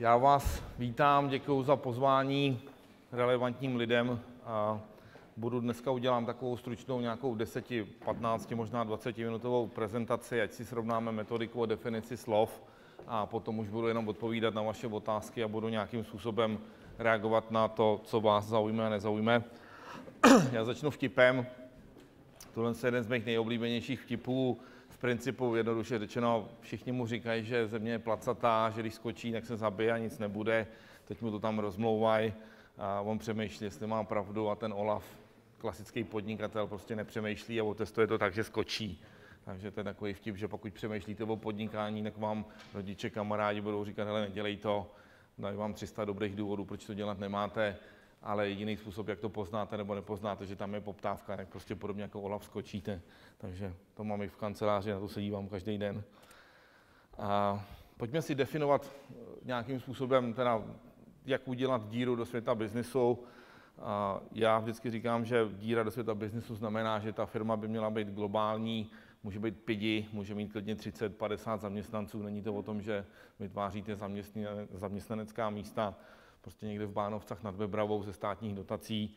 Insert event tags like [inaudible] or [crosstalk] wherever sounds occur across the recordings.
Já vás vítám, děkuji za pozvání relevantním lidem. A budu dneska udělám takovou stručnou nějakou 10, 15, možná 20 minutovou prezentaci, ať si srovnáme metodiku a definici slov a potom už budu jenom odpovídat na vaše otázky a budu nějakým způsobem reagovat na to, co vás zaujme a nezaujme. Já začnu vtipem. Tohle je jeden z mých nejoblíbenějších vtipů. Principu jednoduše řečeno, všichni mu říkají, že země je placatá, že když skočí, tak se zabije a nic nebude. Teď mu to tam rozmlouvají a on přemýšlí, jestli má pravdu a ten Olaf, klasický podnikatel, prostě nepřemýšlí a otestuje to tak, že skočí. Takže to je takový vtip, že pokud přemýšlíte o podnikání, tak vám rodiče, kamarádi budou říkat, hele, nedělej to, dají vám 300 dobrých důvodů, proč to dělat nemáte, ale jediný způsob, jak to poznáte nebo nepoznáte, že tam je poptávka, jak prostě podobně jako Olaf skočíte. Takže to mám i v kanceláři, na to se dívám každý den. A pojďme si definovat eh, nějakým způsobem, teda, jak udělat díru do světa biznisu. A já vždycky říkám, že díra do světa biznisu znamená, že ta firma by měla být globální, může být pidi, může mít klidně 30, 50 zaměstnanců. Není to o tom, že vytváříte zaměstnanecká místa prostě někde v Bánovcách nad Bebravou ze státních dotací.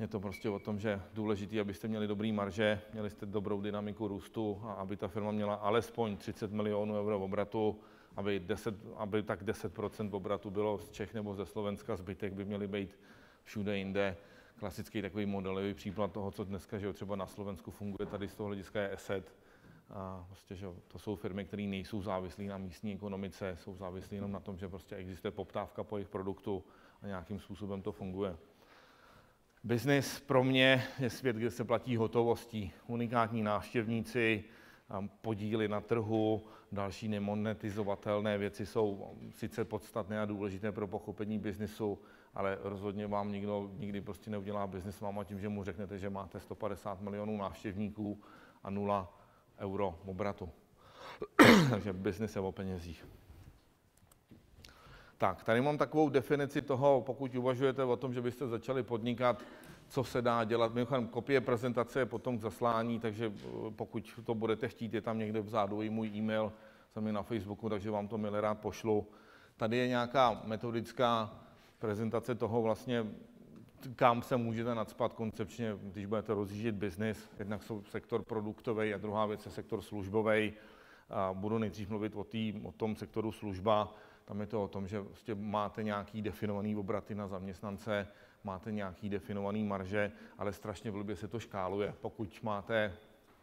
Je to prostě o tom, že důležité, abyste měli dobrý marže, měli jste dobrou dynamiku růstu a aby ta firma měla alespoň 30 milionů euro obratu, aby, 10, aby tak 10% obratu bylo z Čech nebo ze Slovenska, zbytek by měly být všude jinde klasický takový modelový příklad toho, co dneska že třeba na Slovensku funguje, tady z toho hlediska je ESET. A prostě, že to jsou firmy, které nejsou závislé na místní ekonomice, jsou závislé jenom na tom, že prostě existuje poptávka po jejich produktu a nějakým způsobem to funguje. Biznis pro mě je svět, kde se platí hotovostí. Unikátní návštěvníci, podíly na trhu, další nemonetizovatelné věci jsou sice podstatné a důležité pro pochopení biznisu, ale rozhodně vám nikdo nikdy prostě neudělá biznis váma tím, že mu řeknete, že máte 150 milionů návštěvníků a nula euro obratu. [clears throat] Takže biznis je o penězích. Tak, tady mám takovou definici toho, pokud uvažujete o tom, že byste začali podnikat, co se dá dělat. Mimochodem, kopie prezentace je potom k zaslání, takže eh, pokud to budete chtít, je tam někde vzadu i můj e-mail, jsem na Facebooku, takže vám to milé rád pošlu. Tady je nějaká metodická prezentace toho vlastně, kam se můžete nadspat koncepčně, když budete rozjíždět biznis. Jednak jsou sektor produktový a druhá věc je sektor službový. Budu nejdřív mluvit o, tý, o tom sektoru služba. Tam je to o tom, že vlastně máte nějaký definovaný obraty na zaměstnance, máte nějaký definovaný marže, ale strašně blbě se to škáluje. Pokud máte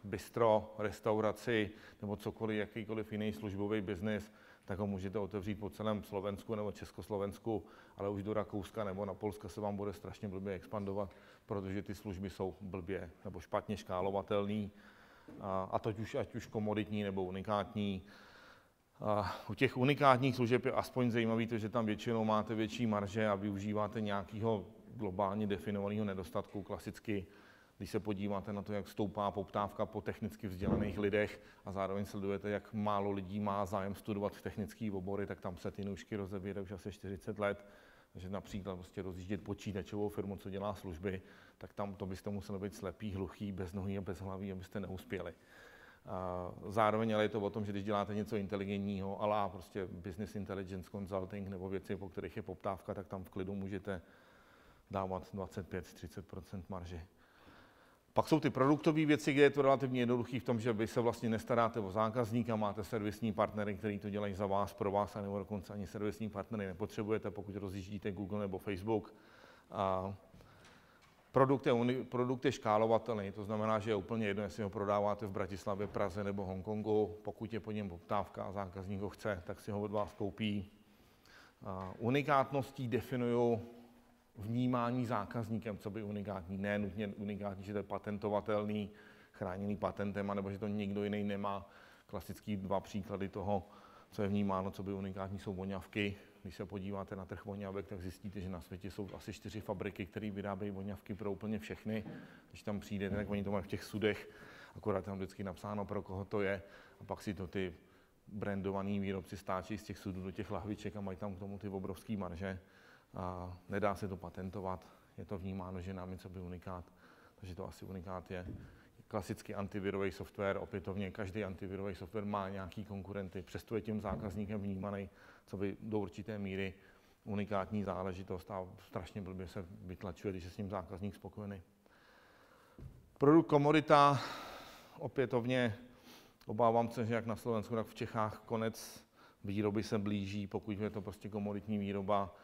bistro, restauraci nebo cokoliv, jakýkoliv jiný službový biznis, tak ho můžete otevřít po celém Slovensku nebo Československu, ale už do Rakouska nebo na Polska se vám bude strašně blbě expandovat, protože ty služby jsou blbě nebo špatně škálovatelné, a, a to už, ať už komoditní nebo unikátní. A u těch unikátních služeb je aspoň zajímavé to, že tam většinou máte větší marže a využíváte nějakého globálně definovaného nedostatku, klasicky když se podíváte na to, jak stoupá poptávka po technicky vzdělaných lidech a zároveň sledujete, jak málo lidí má zájem studovat technické obory, tak tam se ty nůžky rozevírají už asi 40 let. Takže například prostě rozjíždět počítačovou firmu, co dělá služby, tak tam to byste museli být slepý, hluchý, bez nohy a bez hlavy, abyste neuspěli. Zároveň ale je to o tom, že když děláte něco inteligentního, ale prostě business intelligence consulting nebo věci, po kterých je poptávka, tak tam v klidu můžete dávat 25-30% marži. Pak jsou ty produktové věci, kde je to relativně jednoduché v tom, že vy se vlastně nestaráte o zákazníka, máte servisní partnery, který to dělají za vás, pro vás, nebo dokonce ani servisní partnery nepotřebujete, pokud rozjíždíte Google nebo Facebook. A produkt je, produkt je škálovatelný, to znamená, že je úplně jedno, jestli ho prodáváte v Bratislavě, Praze nebo Hongkongu. Pokud je po něm poptávka a zákazník ho chce, tak si ho od vás koupí. A unikátností definují vnímání zákazníkem, co by unikátní. Ne nutně unikátní, že to je patentovatelný, chráněný patentem, anebo že to nikdo jiný nemá. Klasický dva příklady toho, co je vnímáno, co by unikátní, jsou voňavky. Když se podíváte na trh voňavek, tak zjistíte, že na světě jsou asi čtyři fabriky, které vyrábějí voňavky pro úplně všechny. Když tam přijdete, tak oni to mají v těch sudech, akorát tam vždycky napsáno, pro koho to je. A pak si to ty brandovaný výrobci stáčí z těch sudů do těch lahviček a mají tam k tomu ty obrovské marže a nedá se to patentovat, je to vnímáno, že nám něco by unikát, takže to asi unikát je. klasický antivirový software, opětovně každý antivirový software má nějaký konkurenty, přesto je tím zákazníkem vnímaný, co by do určité míry unikátní záležitost a strašně blbě se vytlačuje, když je s ním zákazník spokojený. Produkt komodita, opětovně obávám se, že jak na Slovensku, tak v Čechách konec výroby se blíží, pokud je to prostě komoditní výroba,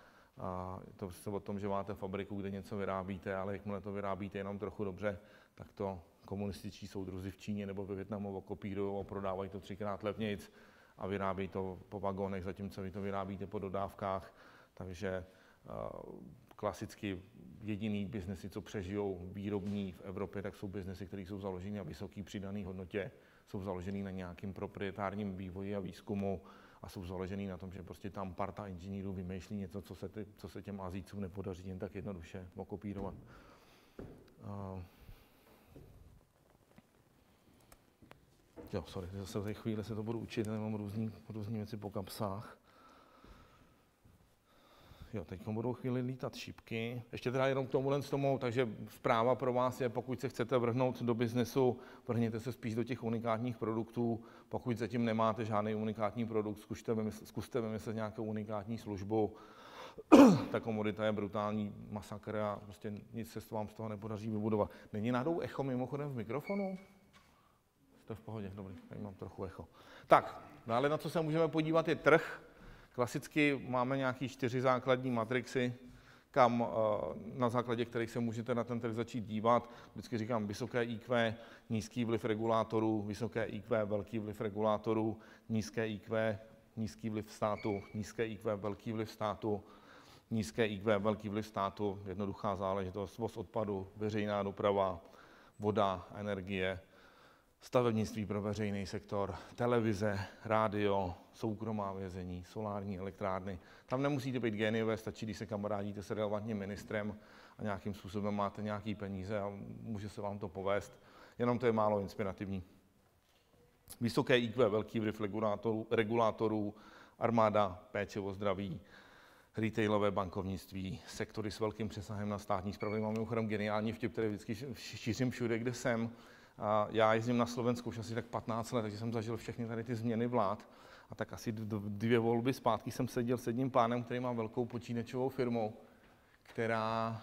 a je to prostě o tom, že máte fabriku, kde něco vyrábíte, ale jakmile to vyrábíte jenom trochu dobře, tak to komunističtí soudruzi v Číně nebo ve Větnamu okopírují a prodávají to třikrát levnějc a vyrábí to po vagonech, zatímco vy to vyrábíte po dodávkách. Takže klasicky jediný biznesy, co přežijou výrobní v Evropě, tak jsou biznesy, které jsou založeny na vysoké přidané hodnotě, jsou založeny na nějakým proprietárním vývoji a výzkumu a jsou založený na tom, že prostě tam parta inženýrů vymýšlí něco, co se, ty, co se těm Azícům nepodaří jen tak jednoduše okopírovat. Uh, jo, sorry, zase v té chvíli se to budu učit, nemám různý, různý věci po kapsách. Jo, teď budou chvíli lítat šipky. Ještě teda jenom k tomuhle z tomu, takže zpráva pro vás je, pokud se chcete vrhnout do biznesu, vrhněte se spíš do těch unikátních produktů. Pokud zatím nemáte žádný unikátní produkt, zkuste vymyslet, zkuste vymyslet nějakou unikátní službu. [clears throat] Ta komodita je brutální masakr a prostě nic se vám z toho nepodaří vybudovat. Není náhodou echo mimochodem v mikrofonu? Jste v pohodě, dobrý, tady mám trochu echo. Tak, dále na co se můžeme podívat je trh. Klasicky máme nějaké čtyři základní matrixy, kam, eh, na základě kterých se můžete na ten trh začít dívat. Vždycky říkám vysoké IQ, nízký vliv regulátorů, vysoké IQ, velký vliv regulátorů, nízké IQ, nízký vliv státu, nízké IQ, velký vliv státu, nízké IQ, velký vliv státu, jednoduchá záležitost, voz odpadu, veřejná doprava, voda, energie, stavebnictví pro veřejný sektor, televize, rádio, soukromá vězení, solární elektrárny. Tam nemusíte být géniové, stačí, když se kamarádíte s relevantním ministrem a nějakým způsobem máte nějaký peníze a může se vám to povést. Jenom to je málo inspirativní. Vysoké IQ, velký vliv regulátorů, regulátorů armáda, péče o zdraví, retailové bankovnictví, sektory s velkým přesahem na státní zprávy. Mám mimochodem geniální vtip, který vždycky šířím všude, kde jsem. Já jezdím na Slovensku už asi tak 15 let, takže jsem zažil všechny tady ty změny vlád. A tak asi dvě volby zpátky jsem seděl s jedním pánem, který má velkou počítačovou firmu, která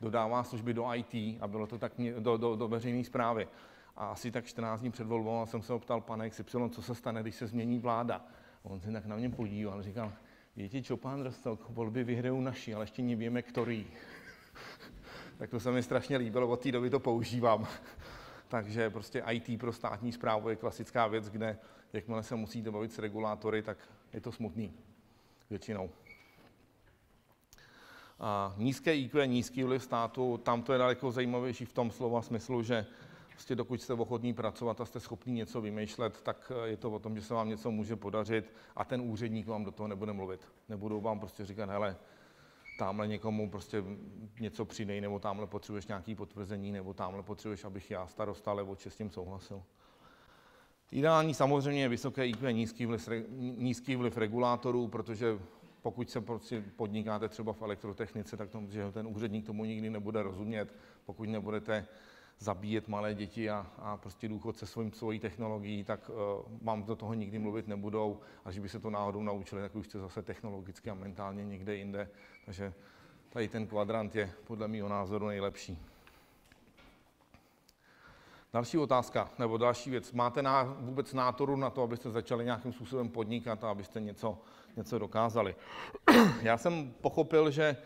dodává služby do IT a bylo to tak do, do, do veřejné zprávy. A asi tak 14 dní před volbou jsem se optal, pane XY, co se stane, když se změní vláda. On se tak na mě podíval a říkal, víte čo, pán Rostok, volby vyhrajou naši, ale ještě nevíme, který. [laughs] tak to se mi strašně líbilo, od té doby to používám. Takže prostě IT pro státní zprávu je klasická věc, kde jakmile se musíte bavit s regulátory, tak je to smutný většinou. A nízké IQ, nízký vliv státu, tam to je daleko zajímavější v tom slova smyslu, že prostě dokud jste ochotní pracovat a jste schopní něco vymýšlet, tak je to o tom, že se vám něco může podařit a ten úředník vám do toho nebude mluvit. Nebudou vám prostě říkat, hele, tamhle někomu prostě něco přidej, nebo tamhle potřebuješ nějaký potvrzení, nebo tamhle potřebuješ, abych já starosta nebo s tím souhlasil. Ideální samozřejmě je vysoké IQ, nízký vliv, nízký vliv regulátorů, protože pokud se prostě podnikáte třeba v elektrotechnice, tak to, že ten úředník tomu nikdy nebude rozumět. Pokud nebudete zabíjet malé děti a, a prostě důchodce svým, svojí technologií, tak uh, vám do toho nikdy mluvit nebudou. A že by se to náhodou naučili, tak už jste zase technologicky a mentálně někde jinde. Takže tady ten kvadrant je podle mého názoru nejlepší. Další otázka, nebo další věc. Máte na, vůbec nátoru na to, abyste začali nějakým způsobem podnikat a abyste něco, něco dokázali? [clears throat] Já jsem pochopil, že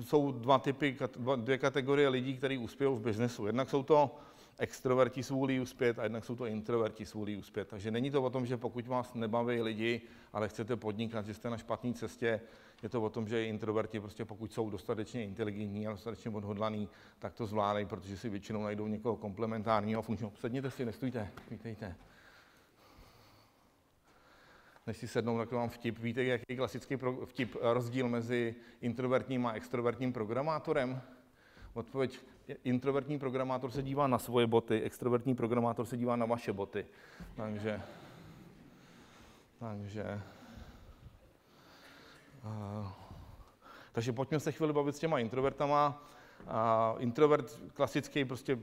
jsou dva typy, dvě kategorie lidí, kteří uspějí v biznesu. Jednak jsou to extroverti svůlí uspět a jednak jsou to introverti svůlí uspět. Takže není to o tom, že pokud vás nebaví lidi, ale chcete podnikat, že jste na špatné cestě, je to o tom, že introverti prostě pokud jsou dostatečně inteligentní a dostatečně odhodlaní, tak to zvládají, protože si většinou najdou někoho komplementárního a funkčního. Sedněte si, nestůjte, vítejte. Než si sednou, tak mám vtip. Víte, jaký je klasický vtip, rozdíl mezi introvertním a extrovertním programátorem? Odpověď, introvertní programátor se dívá na svoje boty, extrovertní programátor se dívá na vaše boty. Takže, takže Uh, takže pojďme se chvíli bavit s těma introvertama. Uh, introvert klasický prostě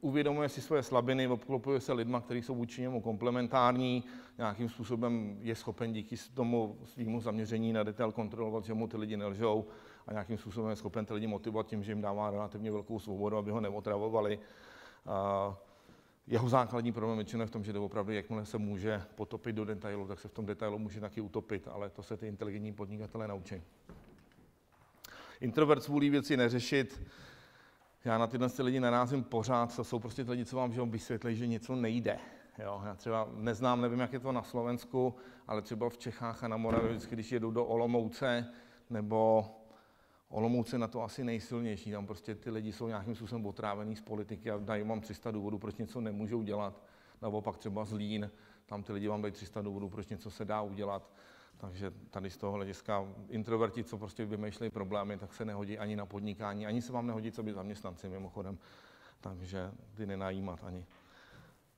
uvědomuje si svoje slabiny, obklopuje se lidma, kteří jsou vůči němu komplementární, nějakým způsobem je schopen díky tomu svýmu zaměření na detail kontrolovat, že mu ty lidi nelžou a nějakým způsobem je schopen ty lidi motivovat tím, že jim dává relativně velkou svobodu, aby ho neotravovali. Jeho základní problém většinou je v tom, že opravdu, jakmile se může potopit do detailu, tak se v tom detailu může taky utopit, ale to se ty inteligentní podnikatelé naučí. Introvert svůlí věci neřešit, já na tyhle lidi narazím pořád, to jsou prostě ty lidi, co vám že vysvětlí, že něco nejde. Jo, já třeba neznám, nevím, jak je to na Slovensku, ale třeba v Čechách a na Moravě, vždycky, když jedu do Olomouce, nebo Olomouce na to asi nejsilnější, tam prostě ty lidi jsou nějakým způsobem otrávený z politiky a dají vám 300 důvodů, proč něco nemůžou dělat. Naopak třeba Zlín, tam ty lidi vám dají 300 důvodů, proč něco se dá udělat. Takže tady z toho hlediska introverti, co prostě vymýšlejí problémy, tak se nehodí ani na podnikání, ani se vám nehodí, co by zaměstnanci mimochodem. Takže ty nenajímat ani.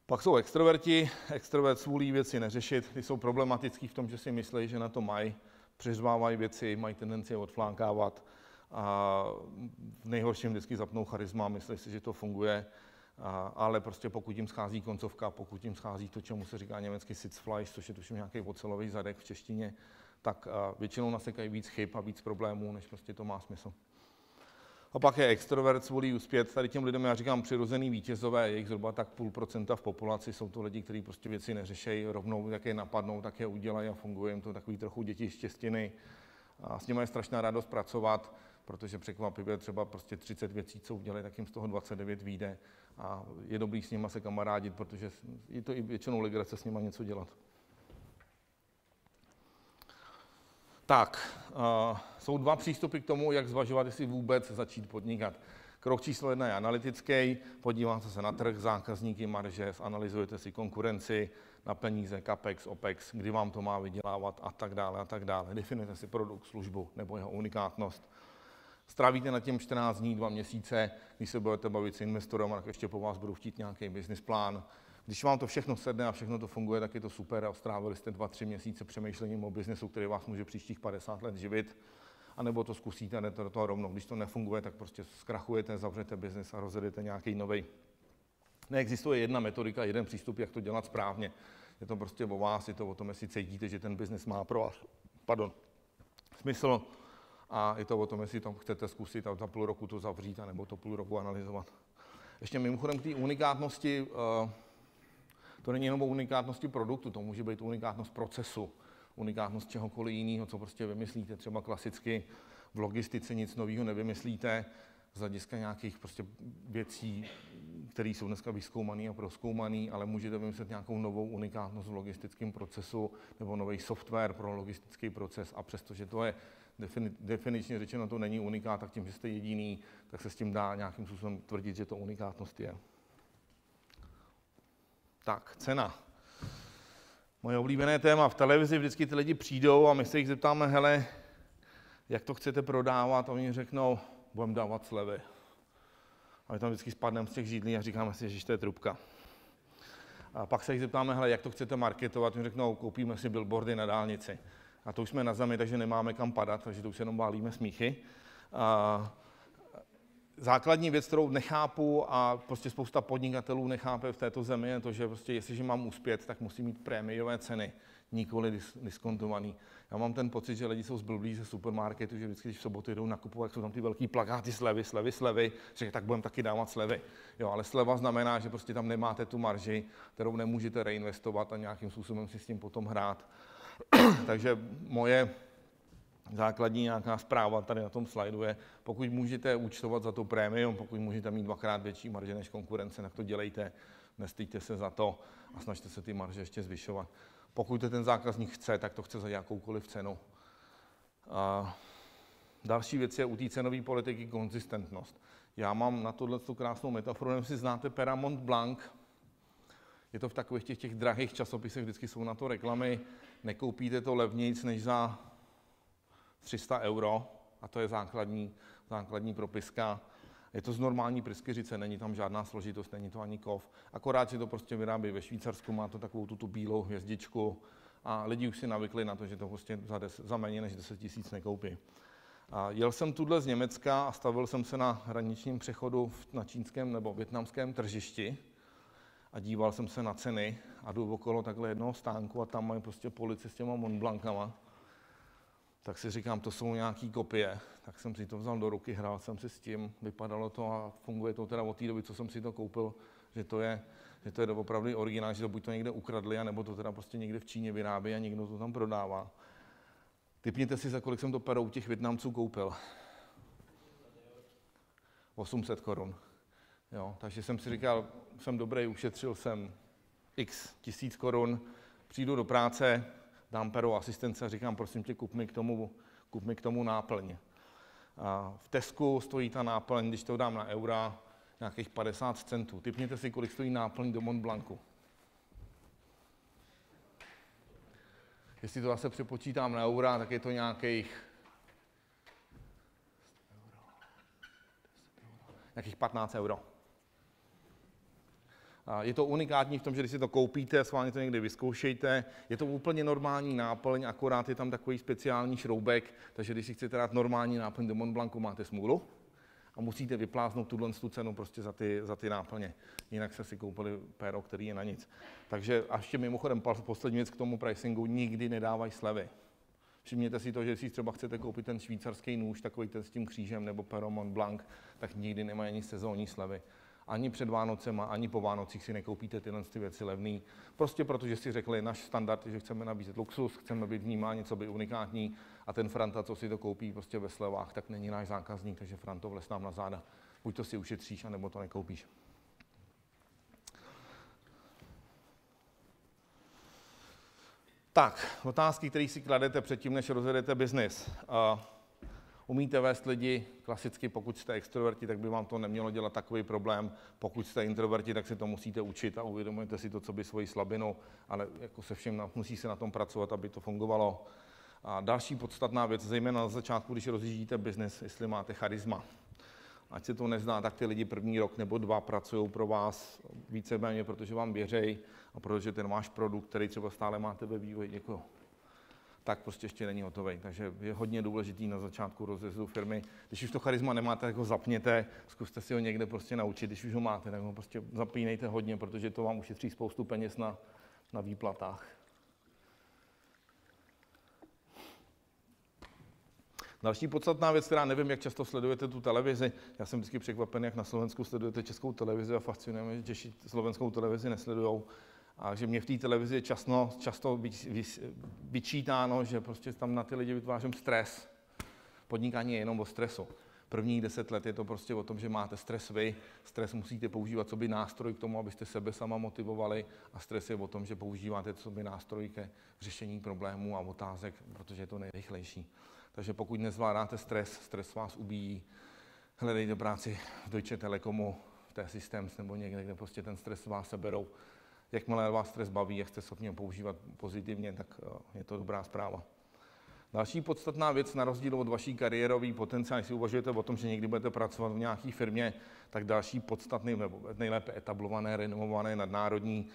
Pak jsou extroverti, extrovert svůlí věci neřešit, ty jsou problematický v tom, že si myslí, že na to mají, přeřvávají věci, mají tendenci je odflánkávat a v nejhorším vždycky zapnou charisma, myslí si, že to funguje ale prostě pokud jim schází koncovka, pokud jim schází to, čemu se říká německy sitzfleisch, což je tuším nějaký ocelový zadek v češtině, tak většinou nasekají víc chyb a víc problémů, než prostě to má smysl. A pak je extrovert, zvolí uspět. Tady těm lidem já říkám přirozený vítězové, je jich zhruba tak půl procenta v populaci, jsou to lidi, kteří prostě věci neřešejí rovnou, jak je napadnou, tak je udělají a funguje jim to takový trochu děti štěstiny. A s nimi je strašná radost pracovat, protože překvapivě třeba prostě 30 věcí, co udělali, tak jim z toho 29 vyjde a je dobrý s nima se kamarádit, protože je to i většinou legrace s nima něco dělat. Tak, uh, jsou dva přístupy k tomu, jak zvažovat, jestli vůbec začít podnikat. Krok číslo jedna je analytický, podíváte se na trh, zákazníky, marže, analyzujete si konkurenci na peníze, capex, opex, kdy vám to má vydělávat a tak dále a tak dále. Definujete si produkt, službu nebo jeho unikátnost Strávíte na těm 14 dní, dva měsíce, když se budete bavit s investorem, tak ještě po vás budou chtít nějaký business plán. Když vám to všechno sedne a všechno to funguje, tak je to super a strávili jste dva, tři měsíce přemýšlením o biznesu, který vás může příštích 50 let živit, a nebo to zkusíte a jdete do toho rovnou. Když to nefunguje, tak prostě zkrachujete, zavřete biznes a rozjedete nějaký nový. Neexistuje jedna metodika, jeden přístup, jak to dělat správně. Je to prostě o vás, je to o tom, jestli cítíte, že ten biznes má pro vás pardon, smysl, a je to o tom, jestli to chcete zkusit a za půl roku to zavřít, nebo to půl roku analyzovat. Ještě mimochodem k té unikátnosti, eh, to není jenom o unikátnosti produktu, to může být unikátnost procesu, unikátnost čehokoliv jiného, co prostě vymyslíte. Třeba klasicky v logistice nic nového nevymyslíte, z hlediska nějakých prostě věcí, které jsou dneska vyskoumané a proskoumané, ale můžete vymyslet nějakou novou unikátnost v logistickém procesu nebo nový software pro logistický proces a přestože to je definičně řečeno to není unikát, tak tím, že jste jediný, tak se s tím dá nějakým způsobem tvrdit, že to unikátnost je. Tak, cena. Moje oblíbené téma. V televizi vždycky ty lidi přijdou a my se jich zeptáme, hele, jak to chcete prodávat? A oni řeknou, budeme dávat slevy. A my tam vždycky spadneme z těch židlí a říkáme si, že to je trubka. A pak se jich zeptáme, hele, jak to chcete marketovat? Oni řeknou, koupíme si billboardy na dálnici. A to už jsme na zemi, takže nemáme kam padat, takže to už jenom válíme smíchy. A základní věc, kterou nechápu a prostě spousta podnikatelů nechápe v této zemi, je to, že prostě jestliže mám uspět, tak musím mít prémiové ceny, nikoli dis- diskontovaný. Já mám ten pocit, že lidi jsou zblblí ze supermarketu, že vždycky, když v sobotu jdou nakupovat, jsou tam ty velký plakáty slevy, slevy, slevy, že tak budeme taky dávat slevy. Jo, ale sleva znamená, že prostě tam nemáte tu marži, kterou nemůžete reinvestovat a nějakým způsobem si s tím potom hrát. [coughs] Takže moje základní nějaká zpráva tady na tom slajdu je, pokud můžete účtovat za to prémium, pokud můžete mít dvakrát větší marže než konkurence, tak to dělejte, nestýďte se za to a snažte se ty marže ještě zvyšovat. Pokud to ten zákazník chce, tak to chce za jakoukoliv cenu. A další věc je u té cenové politiky konzistentnost. Já mám na tohle krásnou metaforu, nevím, si znáte Paramount Blanc, je to v takových těch, těch drahých časopisech, vždycky jsou na to reklamy, nekoupíte to levnějc než za 300 euro, a to je základní, základní propiska. Je to z normální pryskyřice, není tam žádná složitost, není to ani kov. Akorát si to prostě vyrábí ve Švýcarsku, má to takovou tu, bílou hvězdičku a lidi už si navykli na to, že to prostě za, des, za méně než 10 tisíc nekoupí. A jel jsem tuhle z Německa a stavil jsem se na hraničním přechodu na čínském nebo větnamském tržišti a díval jsem se na ceny a jdu okolo takhle jednoho stánku a tam mají prostě polici s těma Montblancama. Tak si říkám, to jsou nějaký kopie. Tak jsem si to vzal do ruky, hrál jsem si s tím, vypadalo to a funguje to teda od té doby, co jsem si to koupil, že to je, že to je opravdu originál, že to buď to někde ukradli, anebo to teda prostě někde v Číně vyrábí a někdo to tam prodává. Typněte si, za kolik jsem to perou těch Větnamců koupil. 800 korun. Jo, takže jsem si říkal, jsem dobrý, ušetřil jsem x tisíc korun, přijdu do práce, dám pero asistence a říkám, prosím tě, kup mi k tomu, kup mi k tomu náplň. A v Tesku stojí ta náplň, když to dám na eura, nějakých 50 centů. Typněte si, kolik stojí náplň do Mont Blancu. Jestli to zase přepočítám na eura, tak je to nějakých nějakých 15 euro. Je to unikátní v tom, že když si to koupíte, schválně to někdy vyzkoušejte, je to úplně normální náplň, akorát je tam takový speciální šroubek, takže když si chcete dát normální náplň do Mont Blancu, máte smůlu a musíte vypláznout tuhle tu cenu prostě za ty, za ty náplně. Jinak se si koupili péro, který je na nic. Takže a ještě mimochodem poslední věc k tomu pricingu, nikdy nedávají slevy. Všimněte si to, že si třeba chcete koupit ten švýcarský nůž, takový ten s tím křížem nebo pero Mont Blanc, tak nikdy nemají ani sezónní slevy ani před Vánocema, ani po Vánocích si nekoupíte tyhle ty věci levný. Prostě protože si řekli, náš standard že chceme nabízet luxus, chceme být vnímáni, co by unikátní a ten Franta, co si to koupí prostě ve slevách, tak není náš zákazník, takže Franto vles nám na záda. Buď to si ušetříš, anebo to nekoupíš. Tak, otázky, které si kladete předtím, než rozvedete biznis. Uh, Umíte vést lidi, klasicky pokud jste extroverti, tak by vám to nemělo dělat takový problém. Pokud jste introverti, tak si to musíte učit a uvědomujete si to, co by svoji slabinu, ale jako se všem musí se na tom pracovat, aby to fungovalo. A další podstatná věc, zejména na začátku, když rozjíždíte biznes, jestli máte charisma. Ať se to nezná, tak ty lidi první rok nebo dva pracují pro vás víceméně, protože vám věřejí a protože ten váš produkt, který třeba stále máte ve vývoji, děkuji tak prostě ještě není hotový. Takže je hodně důležitý na začátku rozjezdu firmy. Když už to charisma nemáte, tak ho zapněte, zkuste si ho někde prostě naučit. Když už ho máte, tak ho prostě zapínejte hodně, protože to vám ušetří spoustu peněz na, na výplatách. Další podstatná věc, která nevím, jak často sledujete tu televizi. Já jsem vždycky překvapen, jak na Slovensku sledujete českou televizi a fascinuje mě, že Češi slovenskou televizi nesledují a že mě v té televizi často, často vyčítáno, že prostě tam na ty lidi vytvářím stres. Podnikání je jenom o stresu. Prvních deset let je to prostě o tom, že máte stres vy, stres musíte používat co by nástroj k tomu, abyste sebe sama motivovali a stres je o tom, že používáte co by nástroj ke řešení problémů a otázek, protože je to nejrychlejší. Takže pokud nezvládáte stres, stres vás ubíjí, hledejte práci v Deutsche Telekomu, v té Systems nebo někde, kde prostě ten stres vás seberou Jakmile vás stres baví a jste schopni ho používat pozitivně, tak eh, je to dobrá zpráva. Další podstatná věc, na rozdíl od vaší kariérové potenciál, si uvažujete o tom, že někdy budete pracovat v nějaké firmě, tak další podstatný, nebo nejlépe etablované, renomované, nadnárodní,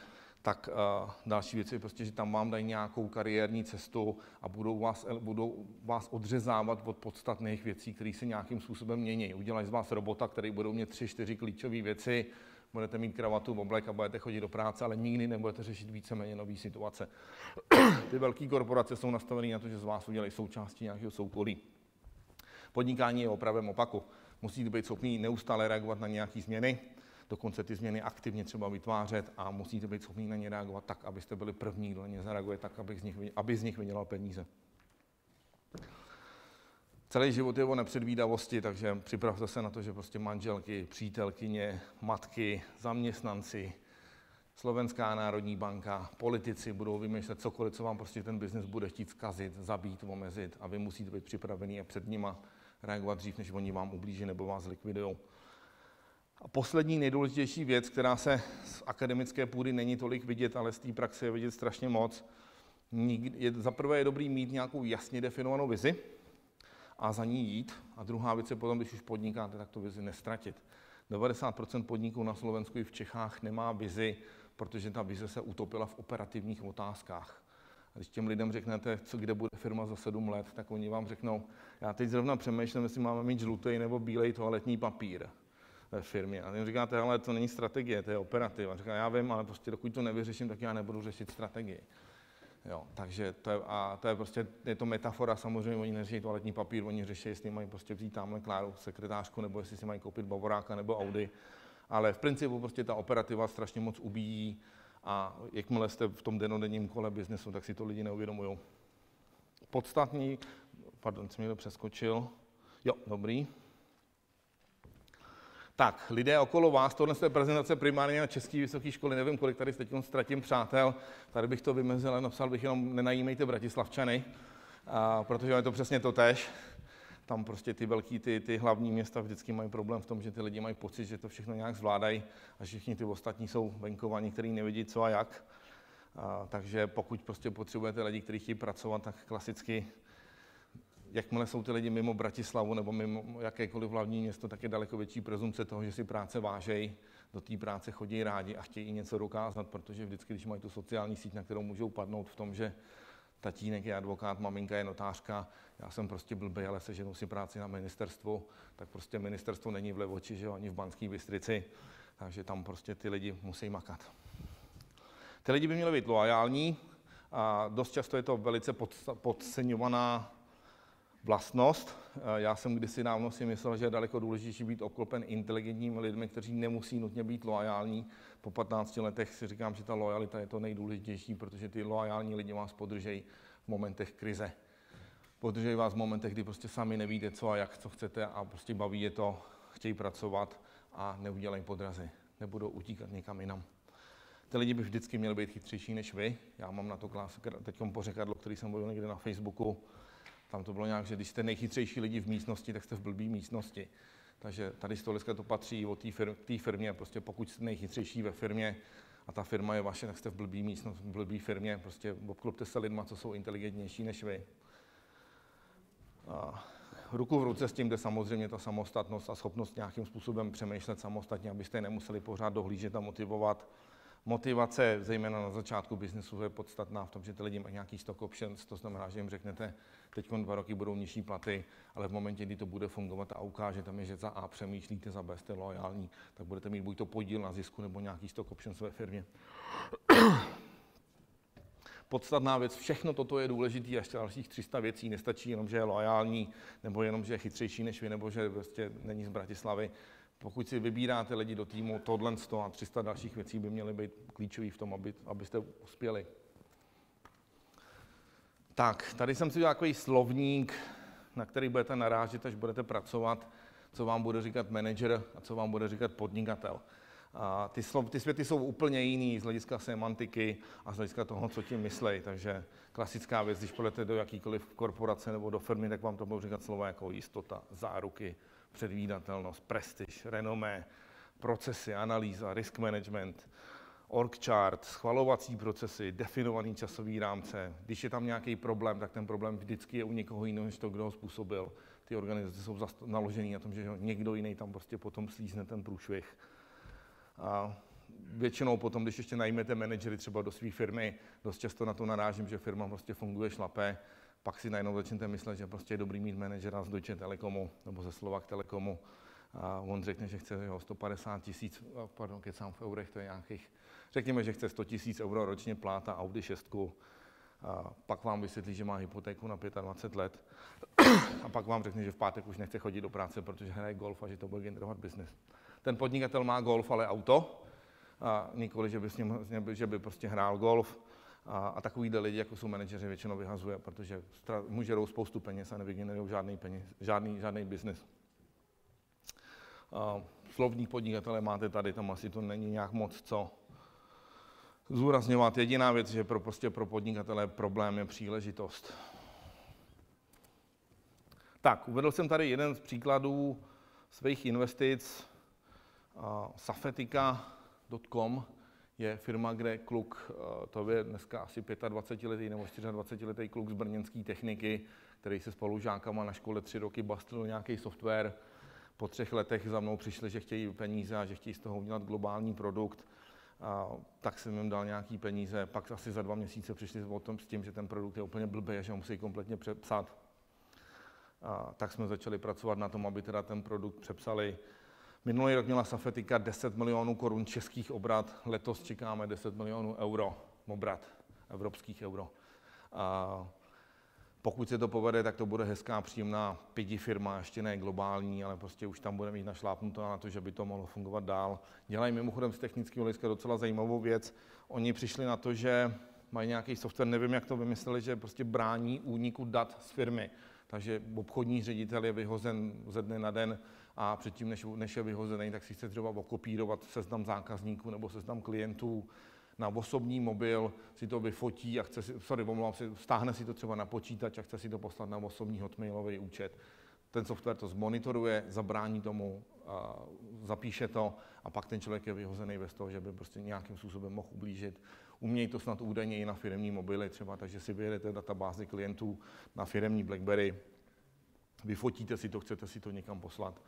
tak uh, další věc je prostě, že tam vám dají nějakou kariérní cestu a budou vás, budou vás odřezávat od podstatných věcí, které se nějakým způsobem mění. Udělají z vás robota, který budou mít tři, čtyři klíčové věci, budete mít kravatu, oblek a budete chodit do práce, ale nikdy nebudete řešit víceméně nové situace. [clears throat] Ty velké korporace jsou nastavené na to, že z vás udělají součástí nějakého soukolí. Podnikání je opravem opaku. Musíte být schopni neustále reagovat na nějaké změny, dokonce ty změny aktivně třeba vytvářet a musíte být schopni na ně reagovat tak, abyste byli první, kdo na ně zareaguje, tak, aby z nich, aby z nich vydělal peníze. Celý život je o nepředvídavosti, takže připravte se na to, že prostě manželky, přítelkyně, matky, zaměstnanci, Slovenská národní banka, politici budou vymýšlet cokoliv, co vám prostě ten biznis bude chtít zkazit, zabít, omezit a vy musíte být připravený a před nima reagovat dřív, než oni vám ublíží nebo vás likvidují. A poslední nejdůležitější věc, která se z akademické půdy není tolik vidět, ale z té praxe je vidět strašně moc, za prvé je dobrý mít nějakou jasně definovanou vizi, a za ní jít. A druhá věc je potom, když už podnikáte, tak tu vizi nestratit. 90% podniků na Slovensku i v Čechách nemá vizi, protože ta vize se utopila v operativních otázkách. A když těm lidem řeknete, co, kde bude firma za sedm let, tak oni vám řeknou, já teď zrovna přemýšlím, jestli máme mít žlutý nebo bílej toaletní papír ve firmě. A vy říkáte, ale to není strategie, to je operativa. Říká, já vím, ale prostě dokud to nevyřeším, tak já nebudu řešit strategii. Jo, takže to je, a to je prostě, je to metafora, samozřejmě oni neřeší toaletní papír, oni řeší, jestli mají prostě vzít tamhle Kláru sekretářku, nebo jestli si mají koupit Bavoráka nebo Audi. Ale v principu prostě ta operativa strašně moc ubíjí a jakmile jste v tom denodenním kole biznesu, tak si to lidi neuvědomují. Podstatný, pardon, jsem někdo přeskočil. Jo, dobrý. Tak, lidé okolo vás, tohle je prezentace primárně na České vysoké školy, nevím, kolik tady teď ztratím přátel, tady bych to vymezil napsal bych jenom nenajímejte Bratislavčany, a, protože je to přesně to tež. Tam prostě ty velký, ty, ty hlavní města vždycky mají problém v tom, že ty lidi mají pocit, že to všechno nějak zvládají a všichni ty ostatní jsou venkovaní, kteří nevidí co a jak. A, takže pokud prostě potřebujete lidi, kteří chtějí pracovat, tak klasicky jakmile jsou ty lidi mimo Bratislavu nebo mimo jakékoliv hlavní město, tak je daleko větší prezumce toho, že si práce vážejí, do té práce chodí rádi a chtějí něco dokázat, protože vždycky, když mají tu sociální síť, na kterou můžou padnout v tom, že tatínek je advokát, maminka je notářka, já jsem prostě blbý, ale seženou si práci na ministerstvu, tak prostě ministerstvo není v Levoči, že jo, ani v Banské Bystrici, takže tam prostě ty lidi musí makat. Ty lidi by měly být loajální a dost často je to velice podceňovaná vlastnost. Eh, já jsem kdysi dávno si myslel, že je daleko důležitější být obklopen inteligentními lidmi, kteří nemusí nutně být loajální. Po 15 letech si říkám, že ta lojalita je to nejdůležitější, protože ty loajální lidi vás podržejí v momentech krize. Podržejí vás v momentech, kdy prostě sami nevíte, co a jak, co chcete a prostě baví je to, chtějí pracovat a neudělají podrazy. Nebudou utíkat někam jinam. Ty lidi by vždycky měli být chytřejší než vy. Já mám na to teď pořekadlo, který jsem byl někde na Facebooku tam to bylo nějak, že když jste nejchytřejší lidi v místnosti, tak jste v blbý místnosti. Takže tady z toho to patří o té fir- firmě. Prostě pokud jste nejchytřejší ve firmě a ta firma je vaše, tak jste v blbý místnosti, v blbý firmě. Prostě obklopte se lidma, co jsou inteligentnější než vy. A ruku v ruce s tím jde samozřejmě ta samostatnost a schopnost nějakým způsobem přemýšlet samostatně, abyste je nemuseli pořád dohlížet a motivovat Motivace, zejména na začátku biznesu, je podstatná v tom, že ty lidi mají nějaký stock options, to znamená, že jim řeknete, teď dva roky budou nižší platy, ale v momentě, kdy to bude fungovat a ukáže tam, že za A přemýšlíte, za B jste loajální, tak budete mít buď to podíl na zisku nebo nějaký stock options ve firmě. Podstatná věc, všechno toto je důležité, ještě dalších 300 věcí, nestačí jenom, že je loajální, nebo jenom, že je chytřejší než vy, nebo že prostě není z Bratislavy pokud si vybíráte lidi do týmu, tohle 100 a 300 dalších věcí by měly být klíčový v tom, aby, abyste uspěli. Tak, tady jsem si udělal takový slovník, na který budete narážet, až budete pracovat, co vám bude říkat manager a co vám bude říkat podnikatel. A ty, slov, ty světy jsou úplně jiný z hlediska semantiky a z hlediska toho, co tím myslej. Takže klasická věc, když půjdete do jakýkoliv korporace nebo do firmy, tak vám to budou říkat slova jako jistota, záruky, předvídatelnost, prestiž, renomé, procesy, analýza, risk management, org chart, schvalovací procesy, definovaný časový rámce. Když je tam nějaký problém, tak ten problém vždycky je u někoho jiného, než to, kdo ho způsobil. Ty organizace jsou naložené na tom, že někdo jiný tam prostě potom slízne ten průšvih. A většinou potom, když ještě najmete manažery třeba do své firmy, dost často na to narážím, že firma prostě funguje šlapé, pak si najednou začnete myslet, že prostě je dobrý mít manažera z Deutsche Telekomu nebo ze Slovak Telekomu. A on řekne, že chce jo, 150 tisíc, pardon, sám v eurech, to je nějakých, řekněme, že chce 100 tisíc euro ročně pláta Audi 6, a pak vám vysvětlí, že má hypotéku na 25 let. A pak vám řekne, že v pátek už nechce chodit do práce, protože hraje golf a že to bude generovat biznis. Ten podnikatel má golf, ale auto, a nikoli, že by, s ním, že by prostě hrál golf, a, a takovýhle lidi, jako jsou manažeři, většinou vyhazuje, protože může spoustu peněz a nevygenerují žádný, peněz, žádný, žádný biznis. Slovní podnikatele máte tady, tam asi to není nějak moc co zúrazňovat. Jediná věc, že pro, prostě pro podnikatele problém je příležitost. Tak, uvedl jsem tady jeden z příkladů svých investic, uh, safetika.com, je firma, kde kluk, eh, to je dneska asi 25-letý nebo 24-letý kluk z brněnské techniky, který se spolužákama na škole tři roky bastil nějaký software. Po třech letech za mnou přišli, že chtějí peníze a že chtějí z toho udělat globální produkt. a, tak jsem jim dal nějaký peníze, pak asi za dva měsíce přišli o tom s tím, že ten produkt je úplně blbý a že ho musí kompletně přepsat. A, tak jsme začali pracovat na tom, aby teda ten produkt přepsali. Minulý rok měla Safetika 10 milionů korun českých obrat, letos čekáme 10 milionů euro obrat, evropských euro. A pokud se to povede, tak to bude hezká, příjemná pidi firma, ještě ne globální, ale prostě už tam bude mít našlápnuto na to, že by to mohlo fungovat dál. Dělají mimochodem z technického hlediska docela zajímavou věc. Oni přišli na to, že mají nějaký software, nevím, jak to vymysleli, že prostě brání úniku dat z firmy. Takže obchodní ředitel je vyhozen ze dne na den a předtím, než, než je vyhozený, tak si chce třeba okopírovat seznam zákazníků nebo seznam klientů na osobní mobil, si to vyfotí a chce si, sorry, omlouvám si, stáhne si to třeba na počítač a chce si to poslat na osobní hotmailový účet. Ten software to zmonitoruje, zabrání tomu, a zapíše to a pak ten člověk je vyhozený bez toho, že by prostě nějakým způsobem mohl ublížit. Umějí to snad údajně i na firmní mobily třeba, takže si vyjedete databázi klientů na firmní BlackBerry, vyfotíte si to, chcete si to někam poslat,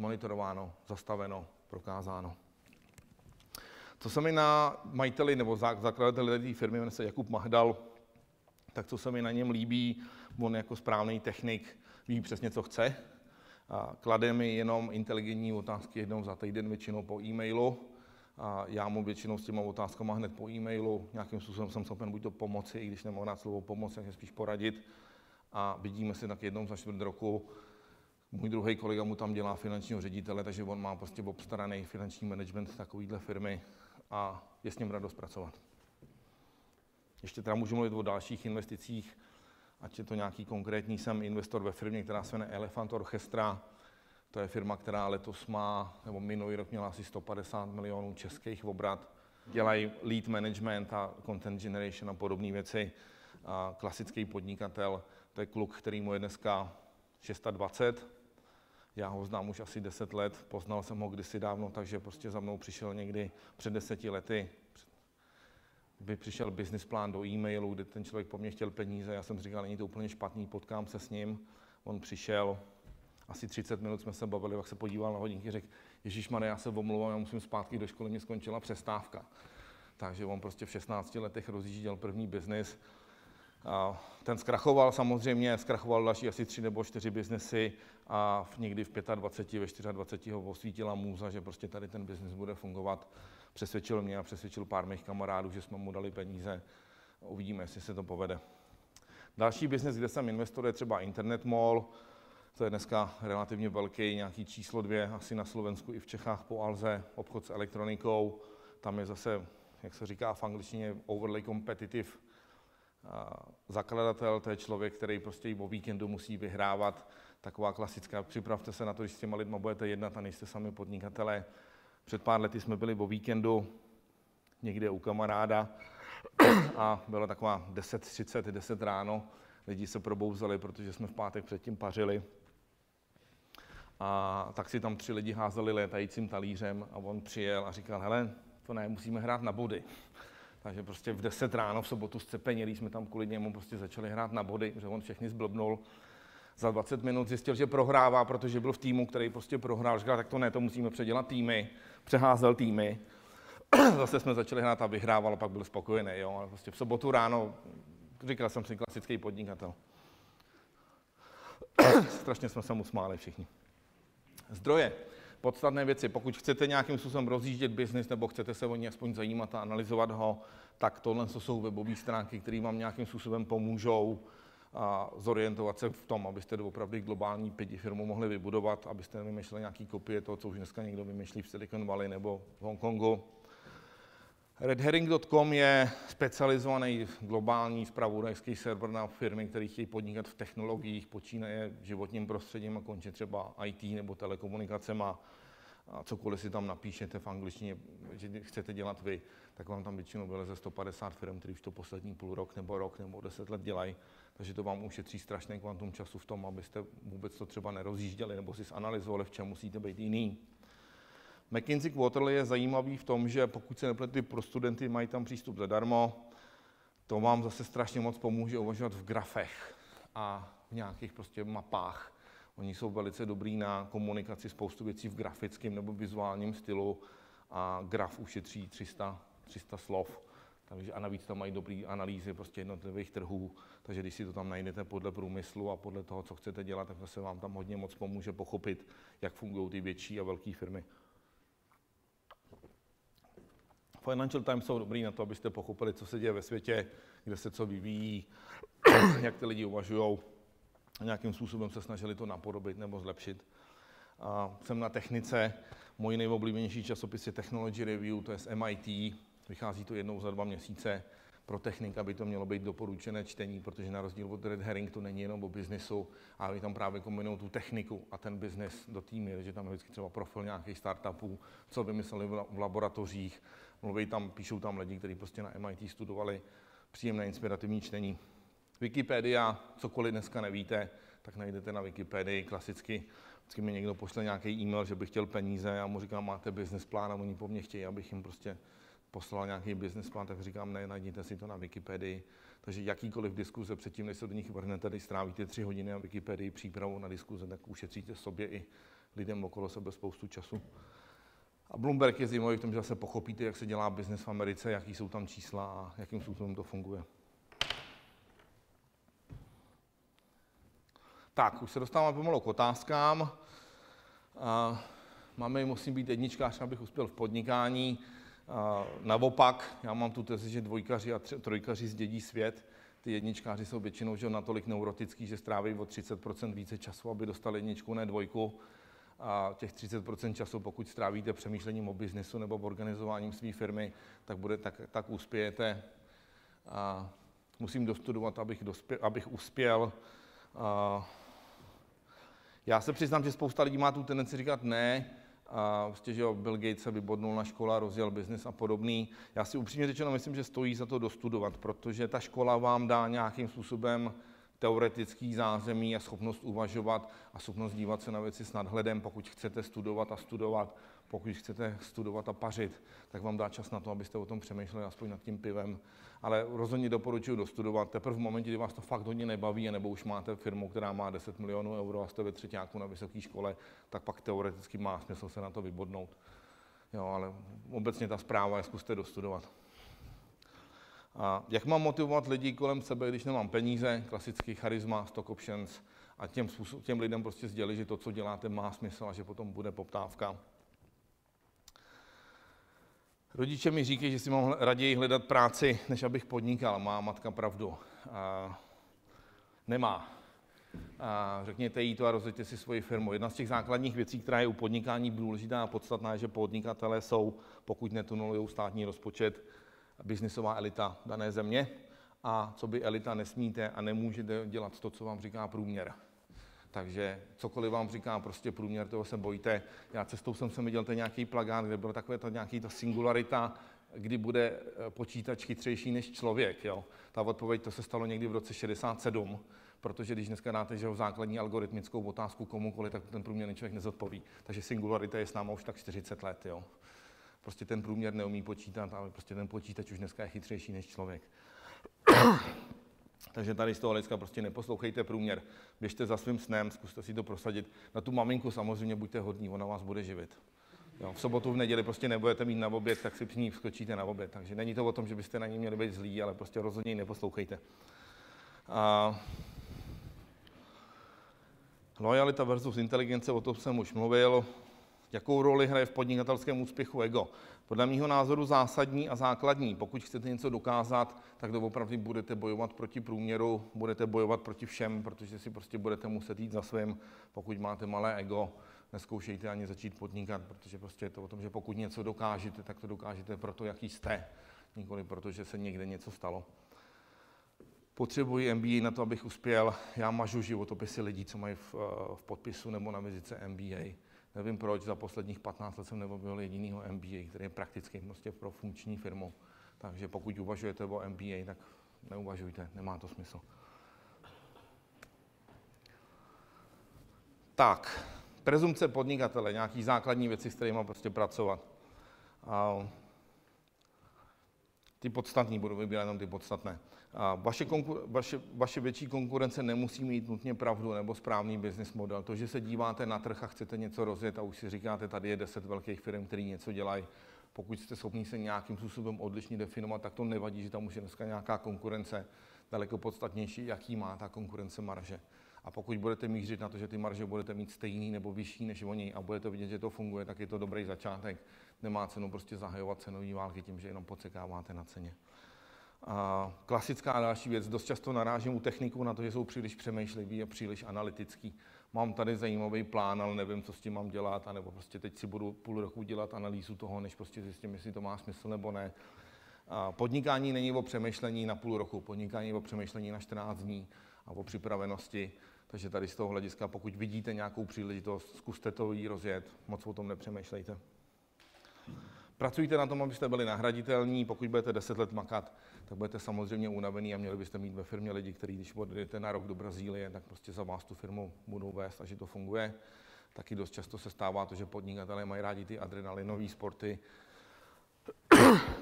monitorováno, zastaveno, prokázáno. Co se mi na majiteli nebo zakladateli té firmy, jmenuje se Jakub Mahdal, tak co se mi na něm líbí, on jako správný technik ví přesně, co chce. A klade mi jenom inteligentní otázky jednou za týden, většinou po e-mailu. A já mu většinou s těma otázkama hned po e-mailu nějakým způsobem jsem schopen buď to pomoci, i když nemohu dát slovo pomoc, tak spíš poradit. A vidíme se tak jednou za čtvrt roku. Můj druhý kolega mu tam dělá finančního ředitele, takže on má prostě obstaraný finanční management takovýhle firmy a je s ním radost pracovat. Ještě teda můžu mluvit o dalších investicích, ať je to nějaký konkrétní, jsem investor ve firmě, která se jmenuje Elephant Orchestra. To je firma, která letos má, nebo minulý rok měla asi 150 milionů českých obrat. Dělají lead management a content generation a podobné věci. A klasický podnikatel, to je kluk, který mu je dneska 620, já ho znám už asi 10 let, poznal jsem ho kdysi dávno, takže prostě za mnou přišel někdy před deseti lety. By přišel business plán do e-mailu, kde ten člověk po mně chtěl peníze, já jsem říkal, není to úplně špatný, potkám se s ním. On přišel, asi 30 minut jsme se bavili, pak se podíval na hodinky, řekl, Ježíš já se omlouvám, já musím zpátky do školy, mě skončila přestávka. Takže on prostě v 16 letech rozjížděl první biznis, ten zkrachoval samozřejmě, zkrachoval další asi tři nebo čtyři biznesy a někdy v 25, ve 24 ho osvítila můza, že prostě tady ten biznis bude fungovat. Přesvědčil mě a přesvědčil pár mých kamarádů, že jsme mu dali peníze. Uvidíme, jestli se to povede. Další biznes, kde jsem investor, je třeba Internet Mall. To je dneska relativně velký, nějaký číslo dvě, asi na Slovensku i v Čechách po Alze, obchod s elektronikou. Tam je zase, jak se říká v angličtině, overly competitive zakladatel, to je člověk, který prostě i o víkendu musí vyhrávat. Taková klasická, připravte se na to, když s těma lidma budete jednat a nejste sami podnikatelé. Před pár lety jsme byli o víkendu někde u kamaráda a byla taková 10.30, 10 ráno. Lidi se probouzeli, protože jsme v pátek předtím pařili. A tak si tam tři lidi házeli létajícím talířem a on přijel a říkal, hele, to ne, musíme hrát na body. Takže prostě v 10 ráno v sobotu scepenělí jsme tam kvůli němu prostě začali hrát na body, že on všechny zblbnul. Za 20 minut zjistil, že prohrává, protože byl v týmu, který prostě prohrál. Říkal, tak to ne, to musíme předělat týmy. Přeházel týmy. [clears throat] Zase jsme začali hrát a vyhrával, a pak byl spokojený. Jo? Ale prostě v sobotu ráno, říkal jsem si, klasický podnikatel. [clears throat] Strašně jsme se mu smáli všichni. Zdroje podstatné věci. Pokud chcete nějakým způsobem rozjíždět biznis nebo chcete se o ně aspoň zajímat a analyzovat ho, tak tohle jsou webové stránky, které vám nějakým způsobem pomůžou a zorientovat se v tom, abyste opravdu globální pěti firmu mohli vybudovat, abyste nevymýšleli nějaký kopie toho, co už dneska někdo vymýšlí v Silicon Valley nebo v Hongkongu. RedHerring.com je specializovaný globální spravodajský server na firmy, které chtějí podnikat v technologiích, počínaje životním prostředím a končí třeba IT nebo telekomunikacemi. A cokoliv si tam napíšete v angličtině, že chcete dělat vy, tak vám tam většinou vyleze 150 firm, které už to poslední půl rok nebo rok nebo deset let dělají. Takže to vám ušetří strašný kvantum času v tom, abyste vůbec to třeba nerozjížděli nebo si zanalizovali, v čem musíte být jiný. McKinsey Quarterly je zajímavý v tom, že pokud se nepletu, pro studenty mají tam přístup zadarmo, to vám zase strašně moc pomůže uvažovat v grafech a v nějakých prostě mapách. Oni jsou velice dobrý na komunikaci spoustu věcí v grafickém nebo vizuálním stylu a graf ušetří 300, 300 slov. Takže a navíc tam mají dobré analýzy prostě jednotlivých trhů, takže když si to tam najdete podle průmyslu a podle toho, co chcete dělat, tak se vám tam hodně moc pomůže pochopit, jak fungují ty větší a velké firmy. Financial Times jsou dobrý na to, abyste pochopili, co se děje ve světě, kde se co vyvíjí, [coughs] jak ty lidi uvažují. Nějakým způsobem se snažili to napodobit nebo zlepšit. A jsem na technice, můj nejoblíbenější časopis je Technology Review, to je z MIT, vychází to jednou za dva měsíce. Pro technika by to mělo být doporučené čtení, protože na rozdíl od Red Herring to není jenom o biznesu, ale tam právě kombinují tu techniku a ten biznes do týmy, že tam je vždycky třeba profil nějakých startupů, co vymysleli v laboratořích, mluví tam, píšou tam lidi, kteří prostě na MIT studovali, příjemné inspirativní čtení. Wikipedia, cokoliv dneska nevíte, tak najdete na Wikipedii klasicky. Vždycky mi někdo pošle nějaký e-mail, že by chtěl peníze, já mu říkám, máte business plán a oni po mně chtějí, abych jim prostě poslal nějaký business plán, tak říkám, ne, najděte si to na Wikipedii. Takže jakýkoliv diskuze předtím, než se do nich vrhnete, když strávíte tři hodiny na Wikipedii přípravu na diskuze, tak ušetříte sobě i lidem okolo sebe spoustu času. A Bloomberg je zajímavý v tom, že zase pochopíte, jak se dělá biznes v Americe, jaký jsou tam čísla a jakým způsobem to funguje. Tak, už se dostáváme pomalu k otázkám. Máme, musím být jedničkář, abych uspěl v podnikání. Naopak, já mám tu tezi, že dvojkaři a trojkaři zdědí svět. Ty jedničkáři jsou většinou že natolik neurotický, že stráví o 30% více času, aby dostali jedničku, ne dvojku a těch 30% času, pokud strávíte přemýšlením o biznesu nebo organizováním své firmy, tak, bude, tak, tak uspějete. A musím dostudovat, abych, dospě, abych uspěl. A já se přiznám, že spousta lidí má tu tendenci říkat ne, a vlastně, že Bill Gates se vybodnul na škola, rozjel biznis a podobný. Já si upřímně řečeno myslím, že stojí za to dostudovat, protože ta škola vám dá nějakým způsobem teoretický zázemí a schopnost uvažovat a schopnost dívat se na věci s nadhledem, pokud chcete studovat a studovat, pokud chcete studovat a pařit, tak vám dá čas na to, abyste o tom přemýšleli aspoň nad tím pivem. Ale rozhodně doporučuji dostudovat. Teprve v momentě, kdy vás to fakt hodně nebaví, nebo už máte firmu, která má 10 milionů euro a jste ve třetíku na vysoké škole, tak pak teoreticky má smysl se na to vybodnout. Jo, ale obecně ta zpráva je zkuste dostudovat. A jak mám motivovat lidi kolem sebe, když nemám peníze, klasický charisma, stock options, a těm, způsob, těm lidem prostě sdělit, že to, co děláte, má smysl a že potom bude poptávka. Rodiče mi říkají, že si mám raději hledat práci, než abych podnikal. Má matka pravdu. A nemá. A řekněte jí to a rozhodněte si svoji firmu. Jedna z těch základních věcí, která je u podnikání důležitá a podstatná, je, že podnikatelé jsou, pokud netunulují státní rozpočet, biznisová elita dané země a co by elita nesmíte a nemůžete dělat to, co vám říká průměr. Takže cokoliv vám říká prostě průměr, toho se bojíte. Já cestou jsem se viděl ten nějaký plagát, kde bylo takové to nějaký ta singularita, kdy bude eh, počítač chytřejší než člověk. Jo? Ta odpověď, to se stalo někdy v roce 67, protože když dneska dáte že základní algoritmickou otázku komukoliv, tak ten průměrný člověk nezodpoví. Takže singularita je s námi už tak 40 let. Jo? Prostě ten průměr neumí počítat, ale prostě ten počítač už dneska je chytřejší než člověk. [coughs] Takže tady z toho hlediska prostě neposlouchejte průměr. Běžte za svým snem, zkuste si to prosadit. Na tu maminku samozřejmě buďte hodní, ona vás bude živit. Jo, v sobotu, v neděli prostě nebudete mít na oběd, tak si při ní skočíte na oběd. Takže není to o tom, že byste na ní měli být zlí, ale prostě rozhodně ji neposlouchejte. A... Lojalita versus inteligence, o tom jsem už mluvil. Jakou roli hraje v podnikatelském úspěchu ego? Podle mého názoru zásadní a základní. Pokud chcete něco dokázat, tak doopravdy budete bojovat proti průměru, budete bojovat proti všem, protože si prostě budete muset jít za svým. Pokud máte malé ego, neskoušejte ani začít podnikat, protože prostě je to o tom, že pokud něco dokážete, tak to dokážete proto, jaký jste, nikoli proto, že se někde něco stalo. Potřebuji MBA na to, abych uspěl. Já mažu životopisy lidí, co mají v, eh, v podpisu nebo na vizice MBA Nevím proč, za posledních 15 let jsem neobjevil jedinýho MBA, který je prakticky prostě pro funkční firmu. Takže pokud uvažujete o MBA, tak neuvažujte, nemá to smysl. Tak, prezumce podnikatele, nějaký základní věci, s kterými prostě pracovat. A ty podstatní, budu vybírat jenom ty podstatné. A vaše, vaše, vaše větší konkurence nemusí mít nutně pravdu nebo správný business model. To, že se díváte na trh a chcete něco rozjet a už si říkáte, tady je deset velkých firm, které něco dělají, pokud jste schopni se nějakým způsobem odlišně definovat, tak to nevadí, že tam už je dneska nějaká konkurence daleko podstatnější, jaký má ta konkurence marže. A pokud budete mířit na to, že ty marže budete mít stejný nebo vyšší než oni a budete vidět, že to funguje, tak je to dobrý začátek. Nemá cenu prostě zahajovat cenový války tím, že jenom podsekáváte na ceně. A klasická další věc, dost často narážím u techniků na to, že jsou příliš přemýšliví a příliš analytický. Mám tady zajímavý plán, ale nevím, co s tím mám dělat, anebo prostě teď si budu půl roku dělat analýzu toho, než prostě zjistím, jestli to má smysl nebo ne. A podnikání není o přemýšlení na půl roku, podnikání je o přemýšlení na 14 dní a o připravenosti. Takže tady z toho hlediska, pokud vidíte nějakou příležitost, zkuste to jí rozjet, moc o tom nepřemýšlejte. Pracujte na tom, abyste byli nahraditelní. Pokud budete 10 let makat, tak budete samozřejmě unavený a měli byste mít ve firmě lidi, kteří, když odjedete na rok do Brazílie, tak prostě za vás tu firmu budou vést a že to funguje. Taky dost často se stává to, že podnikatelé mají rádi ty adrenalinové sporty.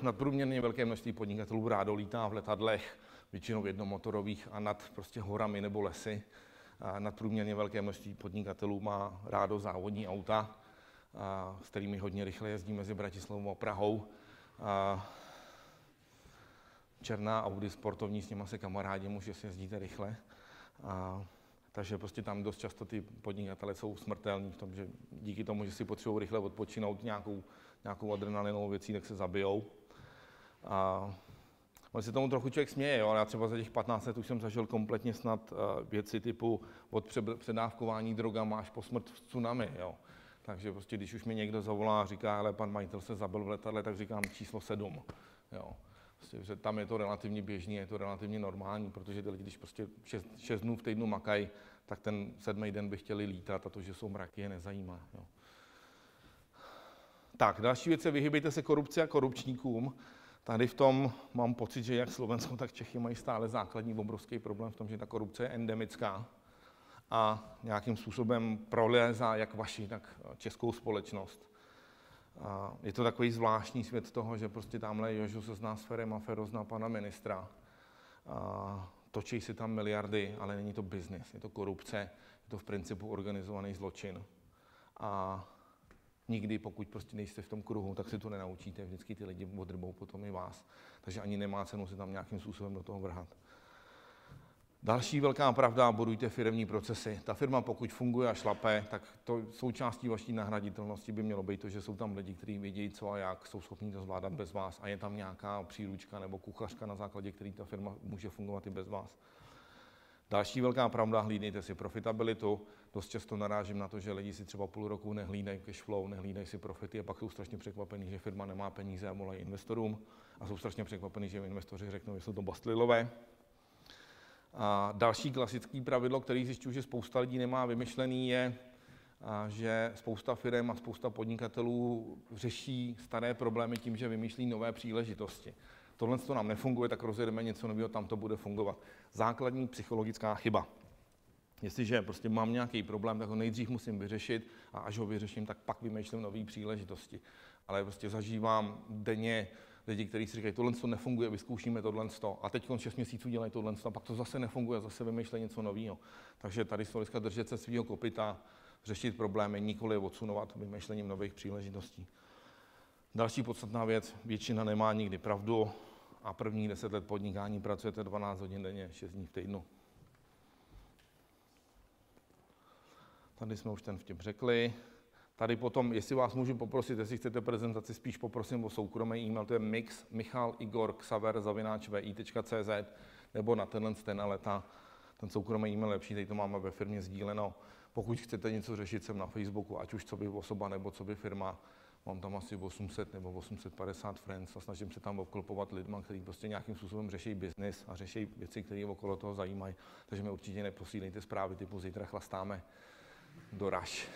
Nadprůměrně velké množství podnikatelů rádo lítá v letadlech, většinou jednomotorových a nad prostě horami nebo lesy. A nadprůměrně velké množství podnikatelů má rádo závodní auta, a s kterými hodně rychle jezdí mezi Bratislavou a Prahou. A černá Audi sportovní, s nimi se kamarádím už, jestli jezdíte rychle. A, takže prostě tam dost často ty podnikatele jsou smrtelní v tom, že díky tomu, že si potřebují rychle odpočinout nějakou, nějakou adrenalinovou věcí, tak se zabijou. A On se tomu trochu člověk směje, jo? já třeba za těch 15 let už jsem zažil kompletně snad věci typu od předávkování drogama až po smrt v tsunami. Jo? Takže prostě, když už mi někdo zavolá a říká, ale pan majitel se zabil v letadle, tak říkám číslo 7. Jo. Prostě, že tam je to relativně běžný, je to relativně normální, protože ty lidi, když prostě 6, dnů v týdnu makají, tak ten sedmý den by chtěli lítat a to, že jsou mraky, je nezajímá. Jo. Tak, další věc je, vyhybejte se korupci a korupčníkům. Tady v tom mám pocit, že jak Slovensko, tak Čechy mají stále základní obrovský problém v tom, že ta korupce je endemická a nějakým způsobem prolézá jak vaši, tak českou společnost. A je to takový zvláštní svět toho, že prostě tamhle Jožo se zná s Ferem a Fero zná pana ministra. A točí si tam miliardy, ale není to biznis, je to korupce, je to v principu organizovaný zločin. A nikdy, pokud prostě nejste v tom kruhu, tak si to nenaučíte. Vždycky ty lidi odrbou potom i vás. Takže ani nemá cenu se tam nějakým způsobem do toho vrhat. Další velká pravda, budujte firmní procesy. Ta firma, pokud funguje a šlape, tak to součástí vaší nahraditelnosti by mělo být to, že jsou tam lidi, kteří vědí, co a jak, jsou schopni to zvládat bez vás a je tam nějaká příručka nebo kuchařka, na základě který ta firma může fungovat i bez vás. Další velká pravda, hlídejte si profitabilitu. Dost často narážím na to, že lidi si třeba půl roku nehlídají cash flow, nehlídají si profity a pak jsou strašně překvapení, že firma nemá peníze a volají investorům a jsou strašně překvapení, že investoři řeknou, že jsou to bastlilové, a další klasický pravidlo, který zjišťuji, že spousta lidí nemá vymyšlený, je, že spousta firm a spousta podnikatelů řeší staré problémy tím, že vymýšlí nové příležitosti. Tohle to nám nefunguje, tak rozjedeme něco nového, tam to bude fungovat. Základní psychologická chyba. Jestliže prostě mám nějaký problém, tak ho nejdřív musím vyřešit a až ho vyřeším, tak pak vymýšlím nové příležitosti. Ale prostě zažívám denně lidi, kteří si říkají, tohle to nefunguje, vyzkoušíme tohle a teď 6 měsíců dělají tohle a pak to zase nefunguje, zase vymýšlejí něco nového. Takže tady z hlediska držet se svého kopita, řešit problémy, nikoli odsunovat vymýšlením nových příležitostí. Další podstatná věc, většina nemá nikdy pravdu a první 10 let podnikání pracujete 12 hodin denně, 6 dní v týdnu. Tady jsme už ten vtip řekli. Tady potom, jestli vás můžu poprosit, jestli chcete prezentaci, spíš poprosím o soukromý e-mail, to je mix Michal Igor Xaver vi.cz nebo na tenhle ten, ale ta, ten soukromý e-mail lepší, tady to máme ve firmě sdíleno. Pokud chcete něco řešit, jsem na Facebooku, ať už co by osoba nebo co by firma, mám tam asi 800 nebo 850 friends a snažím se tam obklopovat lidma, kteří prostě nějakým způsobem řeší biznis a řeší věci, které okolo toho zajímají. Takže mi určitě neposílejte zprávy typu zítra chlastáme doraž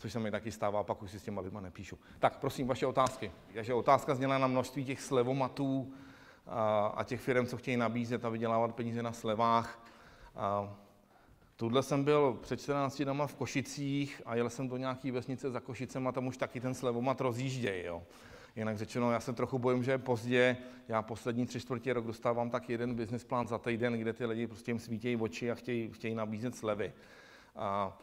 což se mi taky stává, pak už si s těma lidma nepíšu. Tak prosím, vaše otázky. Takže otázka zněla na množství těch slevomatů a, a těch firm, co chtějí nabízet a vydělávat peníze na slevách. A, Tuhle jsem byl před 14 dnama v Košicích a jel jsem do nějaké vesnice za Košicem a tam už taky ten slevomat rozjížděj. Jo. Jinak řečeno, já se trochu bojím, že je pozdě. Já poslední tři čtvrtě rok dostávám tak jeden business plán za týden, kde ty lidi prostě jim svítějí oči a chtějí, chtějí nabízet slevy. A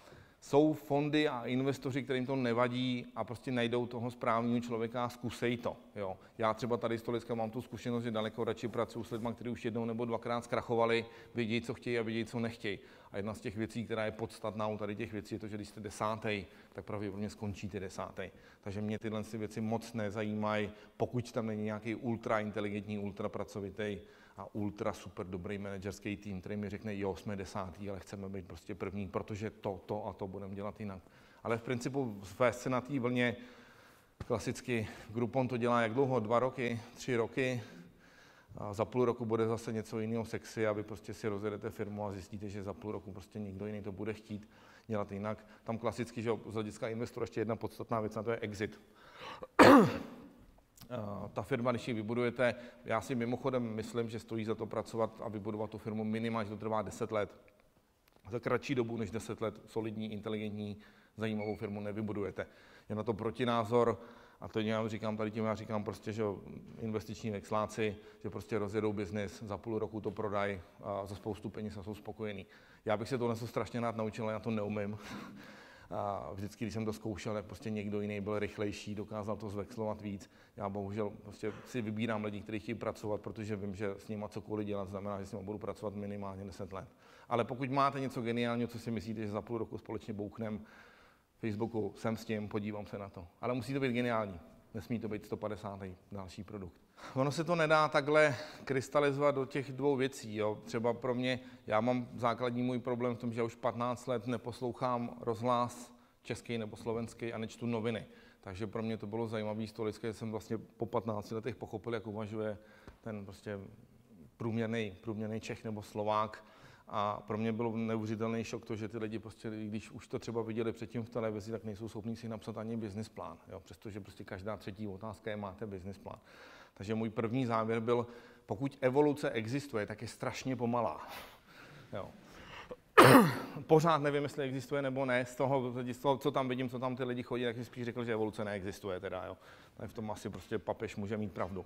jsou fondy a investoři, kterým to nevadí a prostě najdou toho správného člověka a zkusej to. Jo. Já třeba tady z Tolicka mám tu zkušenost, že daleko radši pracuji s lidmi, kteří už jednou nebo dvakrát zkrachovali, vědí, co chtějí a vědí, co nechtějí. A jedna z těch věcí, která je podstatná u tady těch věcí, je to, že když jste desátý, tak pravděpodobně skončíte desátý. Takže mě tyhle věci moc nezajímají, pokud tam není nějaký ultra inteligentní, ultra pracovitý a ultra super dobrý manažerský tým, který mi řekne, jo, jsme desátý, ale chceme být prostě první, protože to, to a to budeme dělat jinak. Ale v principu vést se na té vlně klasicky Groupon to dělá jak dlouho? Dva roky, tři roky. A za půl roku bude zase něco jiného sexy a vy prostě si rozjedete firmu a zjistíte, že za půl roku prostě nikdo jiný to bude chtít dělat jinak. Tam klasicky, že z hlediska investora ještě jedna podstatná věc, na to je exit. Eh, ta firma, když ji vybudujete, já si mimochodem myslím, že stojí za to pracovat a vybudovat tu firmu minimálně, to trvá 10 let. Za kratší dobu než 10 let solidní, inteligentní, zajímavou firmu nevybudujete. Je na to protinázor, a to já říkám tady tím, já říkám prostě, že investiční vexláci, že prostě rozjedou biznis, za půl roku to prodají a za spoustu peněz a jsou spokojení. Já bych se to strašně rád naučil, ale já to neumím. A vždycky, když jsem to zkoušel, tak prostě někdo jiný byl rychlejší, dokázal to zvexlovat víc. Já bohužel prostě si vybírám lidi, kteří chtějí pracovat, protože vím, že s nimi cokoliv dělat znamená, že s nimi budu pracovat minimálně 10 let. Ale pokud máte něco geniálního, co si myslíte, že za půl roku společně bouchnem Facebooku, jsem s tím, podívám se na to. Ale musí to být geniální. Nesmí to být 150. další produkt. Ono se to nedá takhle krystalizovat do těch dvou věcí. Jo. Třeba pro mě, já mám základní můj problém v tom, že už 15 let neposlouchám rozhlas český nebo slovenský a nečtu noviny. Takže pro mě to bylo zajímavé stolické, že jsem vlastně po 15 letech pochopil, jak uvažuje ten prostě průměrný, průměrný Čech nebo Slovák. A pro mě bylo neuvěřitelný šok to, že ty lidi prostě, když už to třeba viděli předtím v televizi, tak nejsou schopni si napsat ani business plán. Jo? Přestože prostě každá třetí otázka je, máte business plán. Takže můj první závěr byl, pokud evoluce existuje, tak je strašně pomalá. Jo. [clears throat] Pořád nevím, jestli existuje nebo ne. Z toho, z toho, co tam vidím, co tam ty lidi chodí, tak si spíš řekl, že evoluce neexistuje. Teda, jo. v tom asi prostě papež může mít pravdu.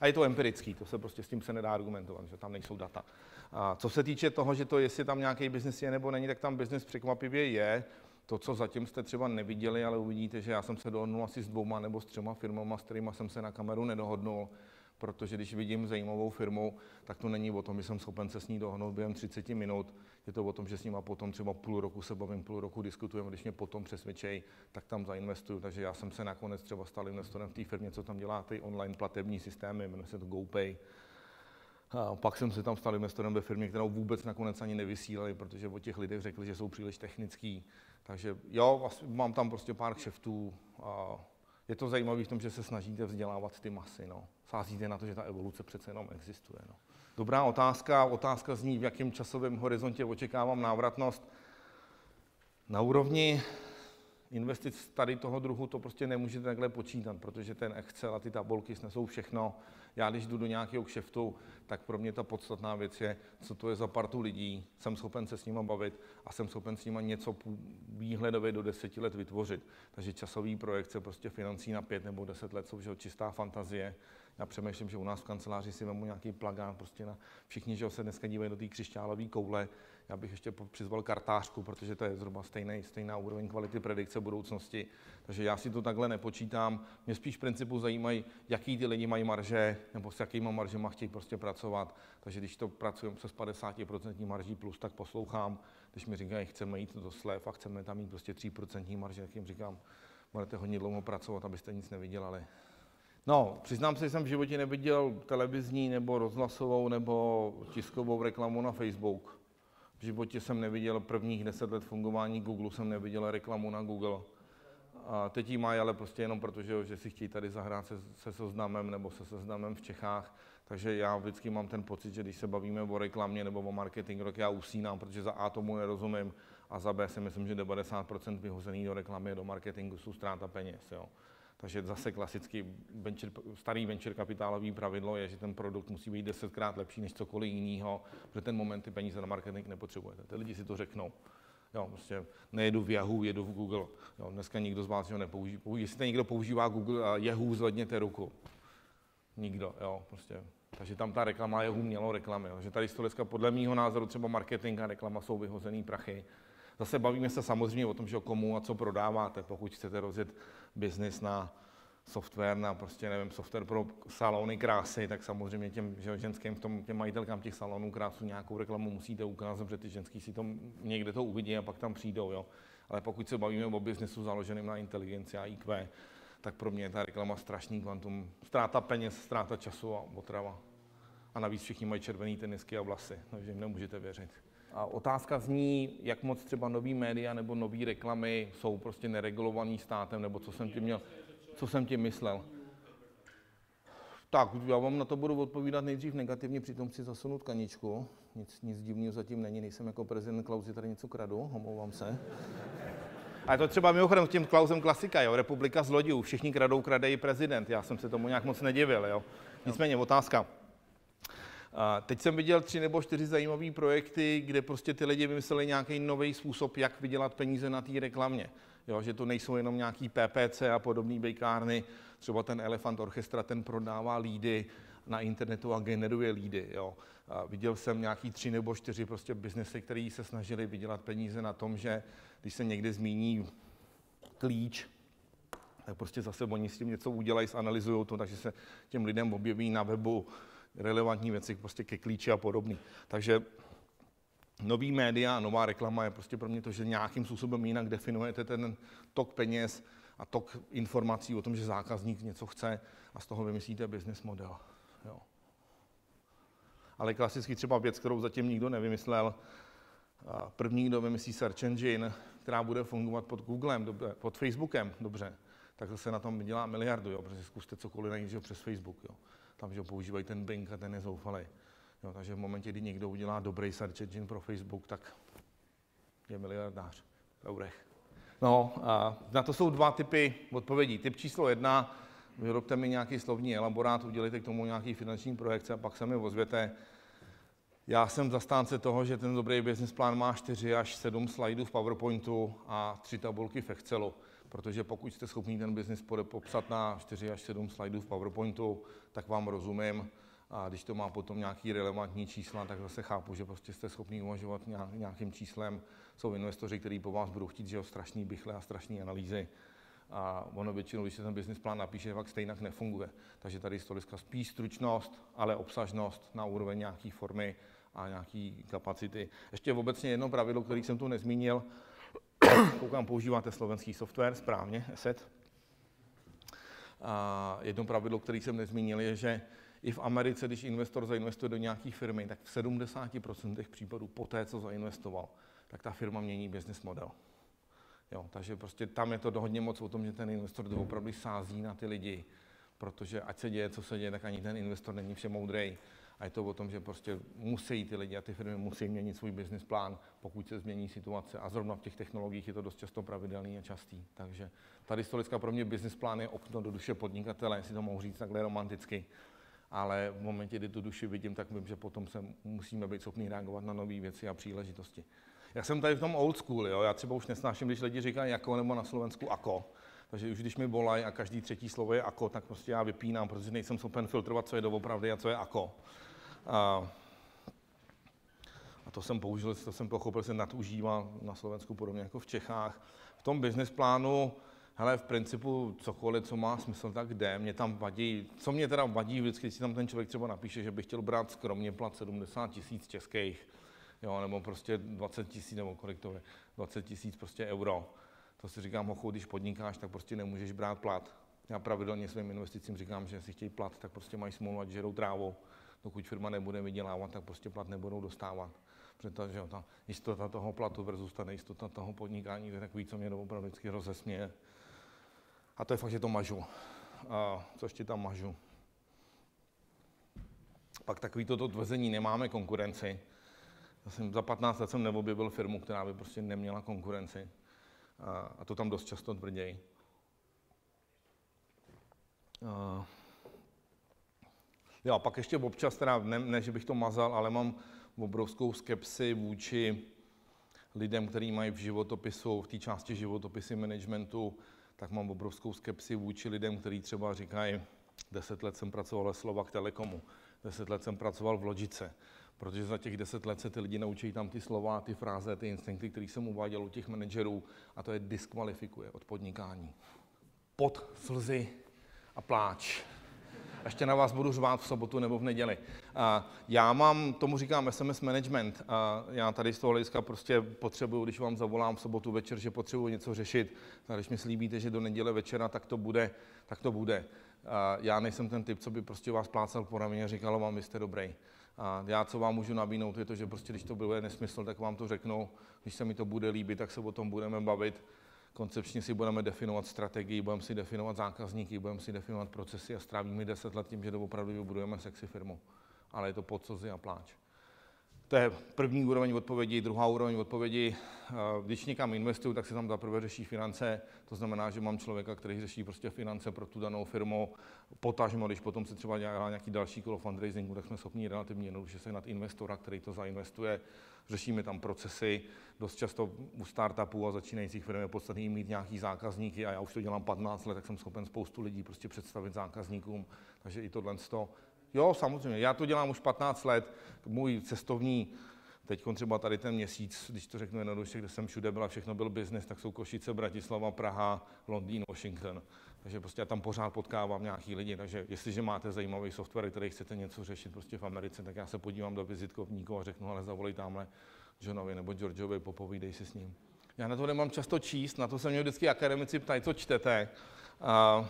A je to empirický, to se prostě s tím se nedá argumentovat, že tam nejsou data. A co se týče toho, že to, jestli tam nějaký biznis je nebo není, tak tam biznis překvapivě je. To, co zatím jste třeba neviděli, ale uvidíte, že já jsem se dohodnul asi s dvouma nebo s třema firmama, s kterými jsem se na kameru nedohodnul, protože když vidím zajímavou firmu, tak to není o tom, že jsem schopen se s ní dohodnout během 30 minut. Je to o tom, že s nima potom třeba půl roku se bavím, půl roku diskutujeme, když mě potom přesvědčej, tak tam zainvestuju. Takže já jsem se nakonec třeba stal investorem v té firmě, co tam dělá ty online platební systémy, jmenuje se to GoPay. A pak jsem se tam stal investorem ve firmě, kterou vůbec nakonec ani nevysílali, protože o těch lidech řekli, že jsou příliš technický. Takže jo, mám tam prostě pár kšeftů. A je to zajímavé v tom, že se snažíte vzdělávat ty masy. No. Sázíte na to, že ta evoluce přece jenom existuje. No. Dobrá otázka. Otázka zní, v jakém časovém horizontě očekávám návratnost. Na úrovni investic tady toho druhu to prostě nemůžete takhle počítat, protože ten Excel a ty tabulky snesou všechno. Já když jdu do nějakého kšeftu, tak pro mě ta podstatná věc je, co to je za partu lidí, jsem schopen se s nimi bavit a jsem schopen s nimi něco výhledově do deseti let vytvořit. Takže časový projekce prostě financí na pět nebo deset let jsou že čistá fantazie. Já přemýšlím, že u nás v kanceláři si vemu nějaký plagán prostě na všichni, že se dneska dívají do té křišťálové koule, já bych ještě přizval kartářku, protože to je zhruba stejný, stejná úroveň kvality predikce budoucnosti. Takže já si to takhle nepočítám. Mě spíš v principu zajímají, jaký ty lidi mají marže, nebo s jakýma maržema chtějí prostě pracovat. Takže když to pracujeme se 50% marží plus, tak poslouchám. Když mi říkají, chceme jít do slev a chceme tam mít prostě 3% marže, tak jim říkám, budete hodně dlouho pracovat, abyste nic nevydělali. No, přiznám se, že jsem v životě neviděl televizní nebo rozhlasovou nebo tiskovou reklamu na Facebook. Životě jsem neviděl prvních deset let fungování Google, jsem neviděl reklamu na Google. A teď ji mají, ale prostě jenom proto, že, že si chtějí tady zahrát se, se seznamem nebo se seznamem v Čechách. Takže já vždycky mám ten pocit, že když se bavíme o reklamě nebo o marketingu, tak já usínám, protože za A tomu nerozumím a za B si myslím, že 90% vyhozený do reklamy do marketingu jsou ztráta peněz. Jo. Takže zase klasický venture, starý venture kapitálový pravidlo je, že ten produkt musí být desetkrát lepší než cokoliv jiného, protože ten moment ty peníze na marketing nepotřebujete. Ty lidi si to řeknou. Jo, prostě nejedu v Yahoo, jedu v Google. Jo, dneska nikdo z vás ho nepoužívá. Jestli někdo používá Google a Yahoo, zvedněte ruku. Nikdo, jo, prostě. Takže tam ta reklama Yahoo mělo reklamy. Takže tady z dneska podle mého názoru třeba marketing a reklama jsou vyhozený prachy. Zase bavíme se samozřejmě o tom, že komu a co prodáváte. Pokud chcete rozjet biznis na software, na prostě nevím, software pro salony krásy, tak samozřejmě těm že ženským, v tom, těm majitelkám těch salonů krásu nějakou reklamu musíte ukázat, protože ty ženský si to někde to uvidí a pak tam přijdou. Jo. Ale pokud se bavíme o biznesu založeném na inteligenci a IQ, tak pro mě je ta reklama strašný kvantum. Ztráta peněz, ztráta času a otrava. A navíc všichni mají červený tenisky a vlasy, takže jim nemůžete věřit. A otázka zní, jak moc třeba nový média nebo nový reklamy jsou prostě neregulovaný státem, nebo co jsem tím měl, co jsem tím myslel. Tak, já vám na to budu odpovídat nejdřív negativně, přitom si zasunout kaničku. Nic, nic divného zatím není, nejsem jako prezident Klausi, tady něco kradu, omlouvám se. A to třeba mimochodem s tím Klausem klasika, jo, republika zlodějů, všichni kradou, kradejí prezident, já jsem se tomu nějak moc nedivil, jo. Nicméně otázka. A teď jsem viděl tři nebo čtyři zajímavé projekty, kde prostě ty lidi vymysleli nějaký nový způsob, jak vydělat peníze na té reklamě. Jo, že to nejsou jenom nějaký PPC a podobné bejkárny, třeba ten Elefant Orchestra, ten prodává lídy na internetu a generuje lídy. Jo. A viděl jsem nějaký tři nebo čtyři prostě biznesy, které se snažili vydělat peníze na tom, že když se někde zmíní klíč, tak prostě zase oni s tím něco udělají, zanalizují to, takže se těm lidem objeví na webu relevantní věci prostě ke klíči a podobný. Takže nový média, nová reklama je prostě pro mě to, že nějakým způsobem jinak definujete ten tok peněz a tok informací o tom, že zákazník něco chce a z toho vymyslíte business model. Jo. Ale klasicky třeba věc, kterou zatím nikdo nevymyslel, první, kdo vymyslí search engine, která bude fungovat pod Googlem, pod Facebookem, dobře, tak zase na tom vydělá miliardu, jo, protože zkuste cokoliv najít přes Facebook. Jo. Tam že používají ten Bing a ten je zoufalý. Jo, takže v momentě, kdy někdo udělá dobrý search engine pro Facebook, tak je miliardář v eurech. No a na to jsou dva typy odpovědí. Typ číslo jedna, vyrobte mi nějaký slovní elaborát, udělejte k tomu nějaký finanční projekce a pak se mi ozvěte. Já jsem zastánce toho, že ten dobrý business plán má 4 až 7 slajdů v PowerPointu a 3 tabulky v Excelu protože pokud jste schopni ten biznis popsat na 4 až 7 slajdů v PowerPointu, tak vám rozumím. A když to má potom nějaký relevantní čísla, tak zase chápu, že prostě jste schopni uvažovat nějakým číslem. Jsou investoři, kteří po vás budou chtít, že jo, strašný bychle a strašné analýzy. A ono většinou, když se ten business plán napíše, tak stejně nefunguje. Takže tady to spíš stručnost, ale obsažnost na úroveň nějaké formy a nějaký kapacity. Ještě obecně jedno pravidlo, které jsem tu nezmínil, Koukám, používáte slovenský software, správně, ESET. A jedno pravidlo, které jsem nezmínil, je, že i v Americe, když investor zainvestuje do nějaké firmy, tak v 70% případů po té, co zainvestoval, tak ta firma mění business model. Jo, takže prostě tam je to hodně moc o tom, že ten investor opravdu sází na ty lidi, protože ať se děje, co se děje, tak ani ten investor není všemoudrej. A je to o tom, že prostě musí ty lidi a ty firmy musí měnit svůj business plán, pokud se změní situace. A zrovna v těch technologiích je to dost často pravidelný a častý. Takže tady historická pro mě business plán je okno do duše podnikatele, jestli to mohu říct takhle romanticky. Ale v momentě, kdy tu duši vidím, tak vím, že potom se musíme být schopni reagovat na nové věci a příležitosti. Já jsem tady v tom old school, jo? já třeba už nesnáším, když lidi říkají jako nebo na Slovensku ako. Takže už když mi volají a každý třetí slovo je ako, tak prostě já vypínám, protože nejsem schopen filtrovat, co je doopravdy a co je ako. A, a to jsem použil, to jsem pochopil, se nadužívá na Slovensku podobně jako v Čechách. V tom business plánu, hele, v principu cokoliv, co má smysl, tak jde. Mě tam vadí, co mě teda vadí vždycky, když si tam ten člověk třeba napíše, že by chtěl brát skromně plat 70 tisíc českých, jo, nebo prostě 20 tisíc, nebo kolik to je, 20 tisíc prostě euro. To si říkám, hochu, když podnikáš, tak prostě nemůžeš brát plat. Já pravidelně svým investicím říkám, že si chtějí plat, tak prostě mají smůlu, ať žerou trávu dokud firma nebude vydělávat, tak prostě plat nebudou dostávat. Protože ta jistota toho platu versus ta nejistota toho podnikání, to je takový, co mě opravdu vždycky rozesměje. A to je fakt, že to mažu. A co ještě tam mažu? Pak takový toto tvrzení, nemáme konkurenci. Já jsem za 15 let jsem neobjevil firmu, která by prostě neměla konkurenci. A, to tam dost často tvrději. Jo, a pak ještě občas, teda ne, ne, že bych to mazal, ale mám obrovskou skepsi vůči lidem, kteří mají v životopisu, v té části životopisy managementu, tak mám obrovskou skepsi vůči lidem, kteří třeba říkají, deset let jsem pracoval ve Slovak Telekomu, deset let jsem pracoval v Logice, protože za těch deset let se ty lidi naučí tam ty slova, ty fráze, ty instinkty, které jsem uváděl u těch manažerů a to je diskvalifikuje od podnikání. Pod slzy a pláč. Ještě na vás budu řvát v sobotu nebo v neděli. A já mám, tomu říkám SMS management. A já tady z toho hlediska prostě potřebuju, když vám zavolám v sobotu večer, že potřebuji něco řešit, tak když mi slíbíte, že do neděle večera, tak to bude, tak to bude. A já nejsem ten typ, co by prostě vás plácal po rameně a říkal vám, vy jste dobrý. A já, co vám můžu nabídnout, je to, že prostě, když to bude nesmysl, tak vám to řeknu. Když se mi to bude líbit, tak se o tom budeme bavit. Koncepčně si budeme definovat strategii, budeme si definovat zákazníky, budeme si definovat procesy a strávíme 10 let tím, že to opravdu vybudujeme sexy firmu. Ale je to podsozy a pláč. To je první úroveň odpovědi. Druhá úroveň odpovědi, když někam investuju, tak se tam zaprvé řeší finance. To znamená, že mám člověka, který řeší prostě finance pro tu danou firmu. Potažmo, když potom se třeba dělá nějaký další kolo fundraisingu, tak jsme schopni relativně jednoduše se nad investora, který to zainvestuje. Řešíme tam procesy. Dost často u startupů a začínajících firm je podstatný mít nějaký zákazníky a já už to dělám 15 let, tak jsem schopen spoustu lidí prostě představit zákazníkům. Takže i tohle Jo, samozřejmě, já to dělám už 15 let, můj cestovní, teď třeba tady ten měsíc, když to řeknu jednoduše, kde jsem všude byla, všechno byl biznis, tak jsou Košice, Bratislava, Praha, Londýn, Washington. Takže prostě já tam pořád potkávám nějaký lidi, takže jestliže máte zajímavý software, který chcete něco řešit prostě v Americe, tak já se podívám do vizitkovníku a řeknu, ale zavolej tamhle Johnovi nebo Georgeovi, popovídej si s ním. Já na to nemám často číst, na to se mě vždycky akademici ptají, co čtete. Uh,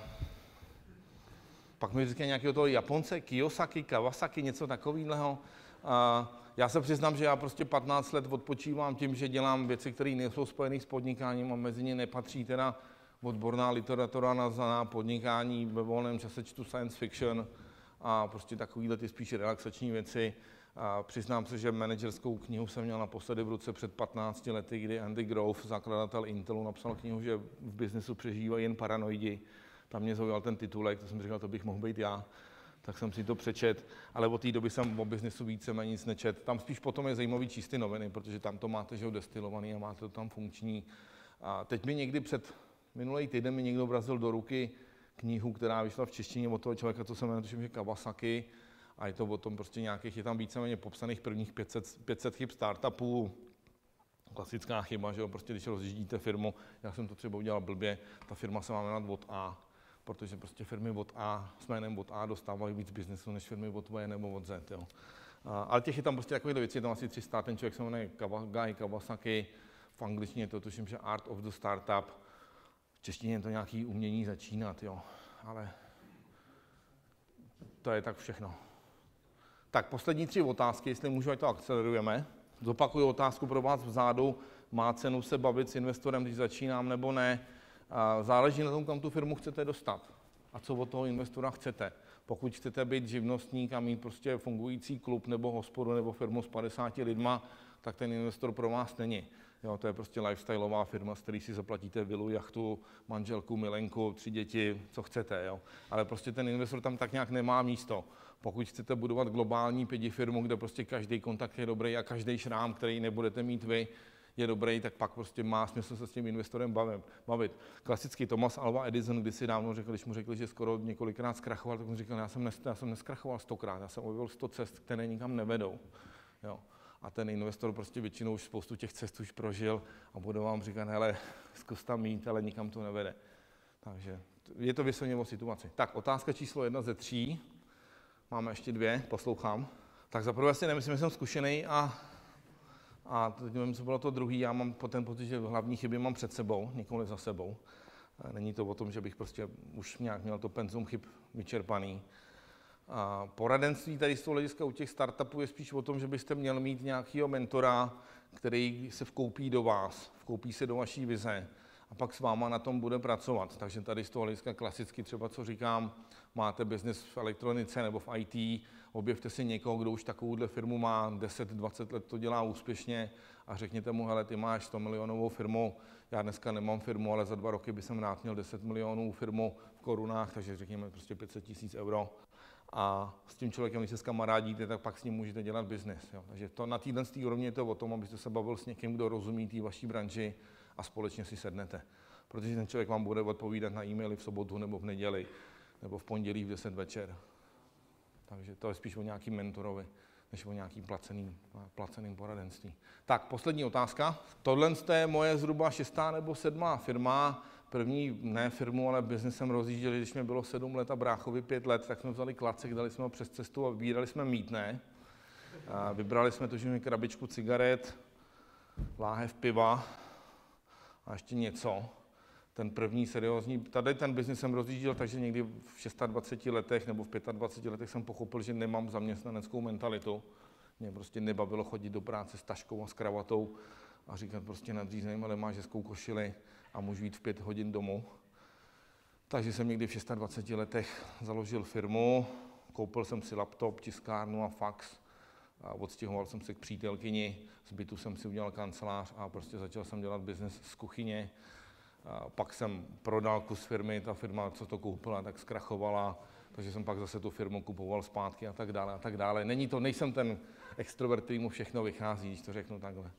pak mi říkají nějakého toho Japonce, Kiyosaki, Kawasaki, něco takového. Já se přiznám, že já prostě 15 let odpočívám tím, že dělám věci, které nejsou spojené s podnikáním a mezi ně nepatří teda odborná literatura na, na podnikání, ve volném čase čtu science fiction a prostě takovýhle ty spíš relaxační věci. A přiznám se, že manažerskou knihu jsem měl naposledy v ruce před 15 lety, kdy Andy Grove, zakladatel Intelu, napsal knihu, že v biznesu přežívají jen paranoidi tam mě zaujal ten titulek, to jsem říkal, to bych mohl být já. Tak jsem si to přečet, ale od té doby jsem o biznesu víceméně nic nečet. Tam spíš potom je zajímavý čistý noviny, protože tam to máte, že ho destilovaný a máte to tam funkční. A teď mi někdy před minulý týden mi někdo vrazil do ruky knihu, která vyšla v češtině od toho člověka, co se jmenuje, tuším, že Kawasaki, a je to o tom prostě nějakých, je tam víceméně popsaných prvních 500, 500 chyb startupů, klasická chyba, že jo, prostě když rozjíždíte firmu, já jsem to třeba udělal blbě, ta firma se má jmenovat od A, protože prostě firmy od A s jménem od A dostávají víc biznesu než firmy od V nebo od Z. Jo. A, ale těch je tam prostě takovýhle věcí, je tam asi 300, ten člověk se jmenuje Guy Kawasaki, v angličtině to tuším, že Art of the Startup, v češtině je to nějaký umění začínat, jo. ale to je tak všechno. Tak poslední tři otázky, jestli můžu, ať to akcelerujeme. Zopakuju otázku pro vás vzadu. Má cenu se bavit s investorem, když začínám, nebo ne? Záleží na tom, kam tu firmu chcete dostat a co od toho investora chcete. Pokud chcete být živnostník a mít prostě fungující klub nebo hospodu nebo firmu s 50 lidma, tak ten investor pro vás není. Jo, to je prostě lifestyleová firma, s který si zaplatíte vilu, jachtu, manželku, milenku, tři děti, co chcete. Jo. Ale prostě ten investor tam tak nějak nemá místo. Pokud chcete budovat globální pěti firmu, kde prostě každý kontakt je dobrý a každý šrám, který nebudete mít vy, je dobrý, tak pak prostě má smysl se s tím investorem bavit. Klasický Thomas Alva Edison když si dávno řekl, když mu řekli, že skoro několikrát zkrachoval, tak mu říkal, já jsem, nes, já jsem neskrachoval stokrát, já jsem objevil sto cest, které nikam nevedou. Jo. A ten investor prostě většinou už spoustu těch cest už prožil a bude vám říkat, hele, zkus tam mít, ale nikam to nevede. Takže je to vysvětleně o situaci. Tak, otázka číslo jedna ze tří. Máme ještě dvě, poslouchám. Tak zaprvé si nemyslím, že jsem zkušený a a teď nevím, co bylo to druhý, já mám po ten pocit, že hlavní chyby mám před sebou, nikoli za sebou. Není to o tom, že bych prostě už nějak měl to penzum chyb vyčerpaný. A poradenství tady z toho hlediska u těch startupů je spíš o tom, že byste měl mít nějakého mentora, který se vkoupí do vás, vkoupí se do vaší vize a pak s váma na tom bude pracovat. Takže tady z toho hlediska klasicky třeba, co říkám, máte biznis v elektronice nebo v IT, objevte si někoho, kdo už takovouhle firmu má 10-20 let, to dělá úspěšně a řekněte mu, hele, ty máš 100 milionovou firmu, já dneska nemám firmu, ale za dva roky by jsem rád měl 10 milionů firmu v korunách, takže řekněme prostě 500 tisíc euro. A s tím člověkem, když se kamarádíte, tak pak s ním můžete dělat biznis. Takže to na téhle úrovni je to o tom, abyste se bavil s někým, kdo rozumí té vaší branži a společně si sednete. Protože ten člověk vám bude odpovídat na e-maily v sobotu nebo v neděli nebo v pondělí v 10 večer. Takže to je spíš o nějakým mentorovi, než o nějakým placeným, placeným poradenství. Tak, poslední otázka. Tohle je moje zhruba šestá nebo sedmá firma. První ne firmu, ale jsem rozjížděli, když mi bylo sedm let a bráchovi pět let, tak jsme vzali klacek, dali jsme ho přes cestu a vybírali jsme mítné. A vybrali jsme mi krabičku cigaret, láhev piva a ještě něco. Ten první seriózní, tady ten biznis jsem rozjížděl, takže někdy v 26 letech nebo v 25 letech jsem pochopil, že nemám zaměstnaneckou mentalitu. Mě prostě nebavilo chodit do práce s taškou a s kravatou a říkat prostě nadřízeným, ale máš hezkou košili a můžu jít v pět hodin domů. Takže jsem někdy v 26 letech založil firmu, koupil jsem si laptop, tiskárnu a fax, a odstěhoval jsem se k přítelkyni, z bytu jsem si udělal kancelář a prostě začal jsem dělat biznes z kuchyně. Pak jsem prodal kus firmy, ta firma, co to koupila, tak zkrachovala, takže jsem pak zase tu firmu kupoval zpátky a tak dále a tak dále. Není to, nejsem ten extrovert, který mu všechno vychází, když to řeknu takhle.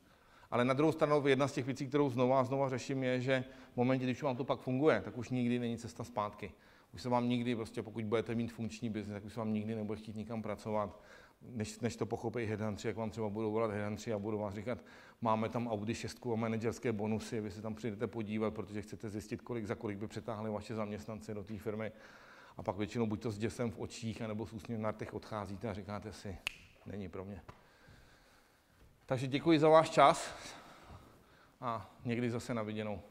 Ale na druhou stranu jedna z těch věcí, kterou znova a znova řeším, je, že v momentě, když vám to pak funguje, tak už nikdy není cesta zpátky. Už se vám nikdy, prostě pokud budete mít funkční biznis, tak už se vám nikdy nebude chtít nikam pracovat. Než, než to pochopí headhuntři, jak vám třeba budou volat headhuntři a budou vás říkat, máme tam Audi 6 a manažerské bonusy, vy se tam přijdete podívat, protože chcete zjistit, kolik za kolik by přetáhli vaše zaměstnance do té firmy. A pak většinou buď to s děsem v očích, anebo s úsměvem na těch odcházíte a říkáte si, není pro mě. Takže děkuji za váš čas a někdy zase na viděnou.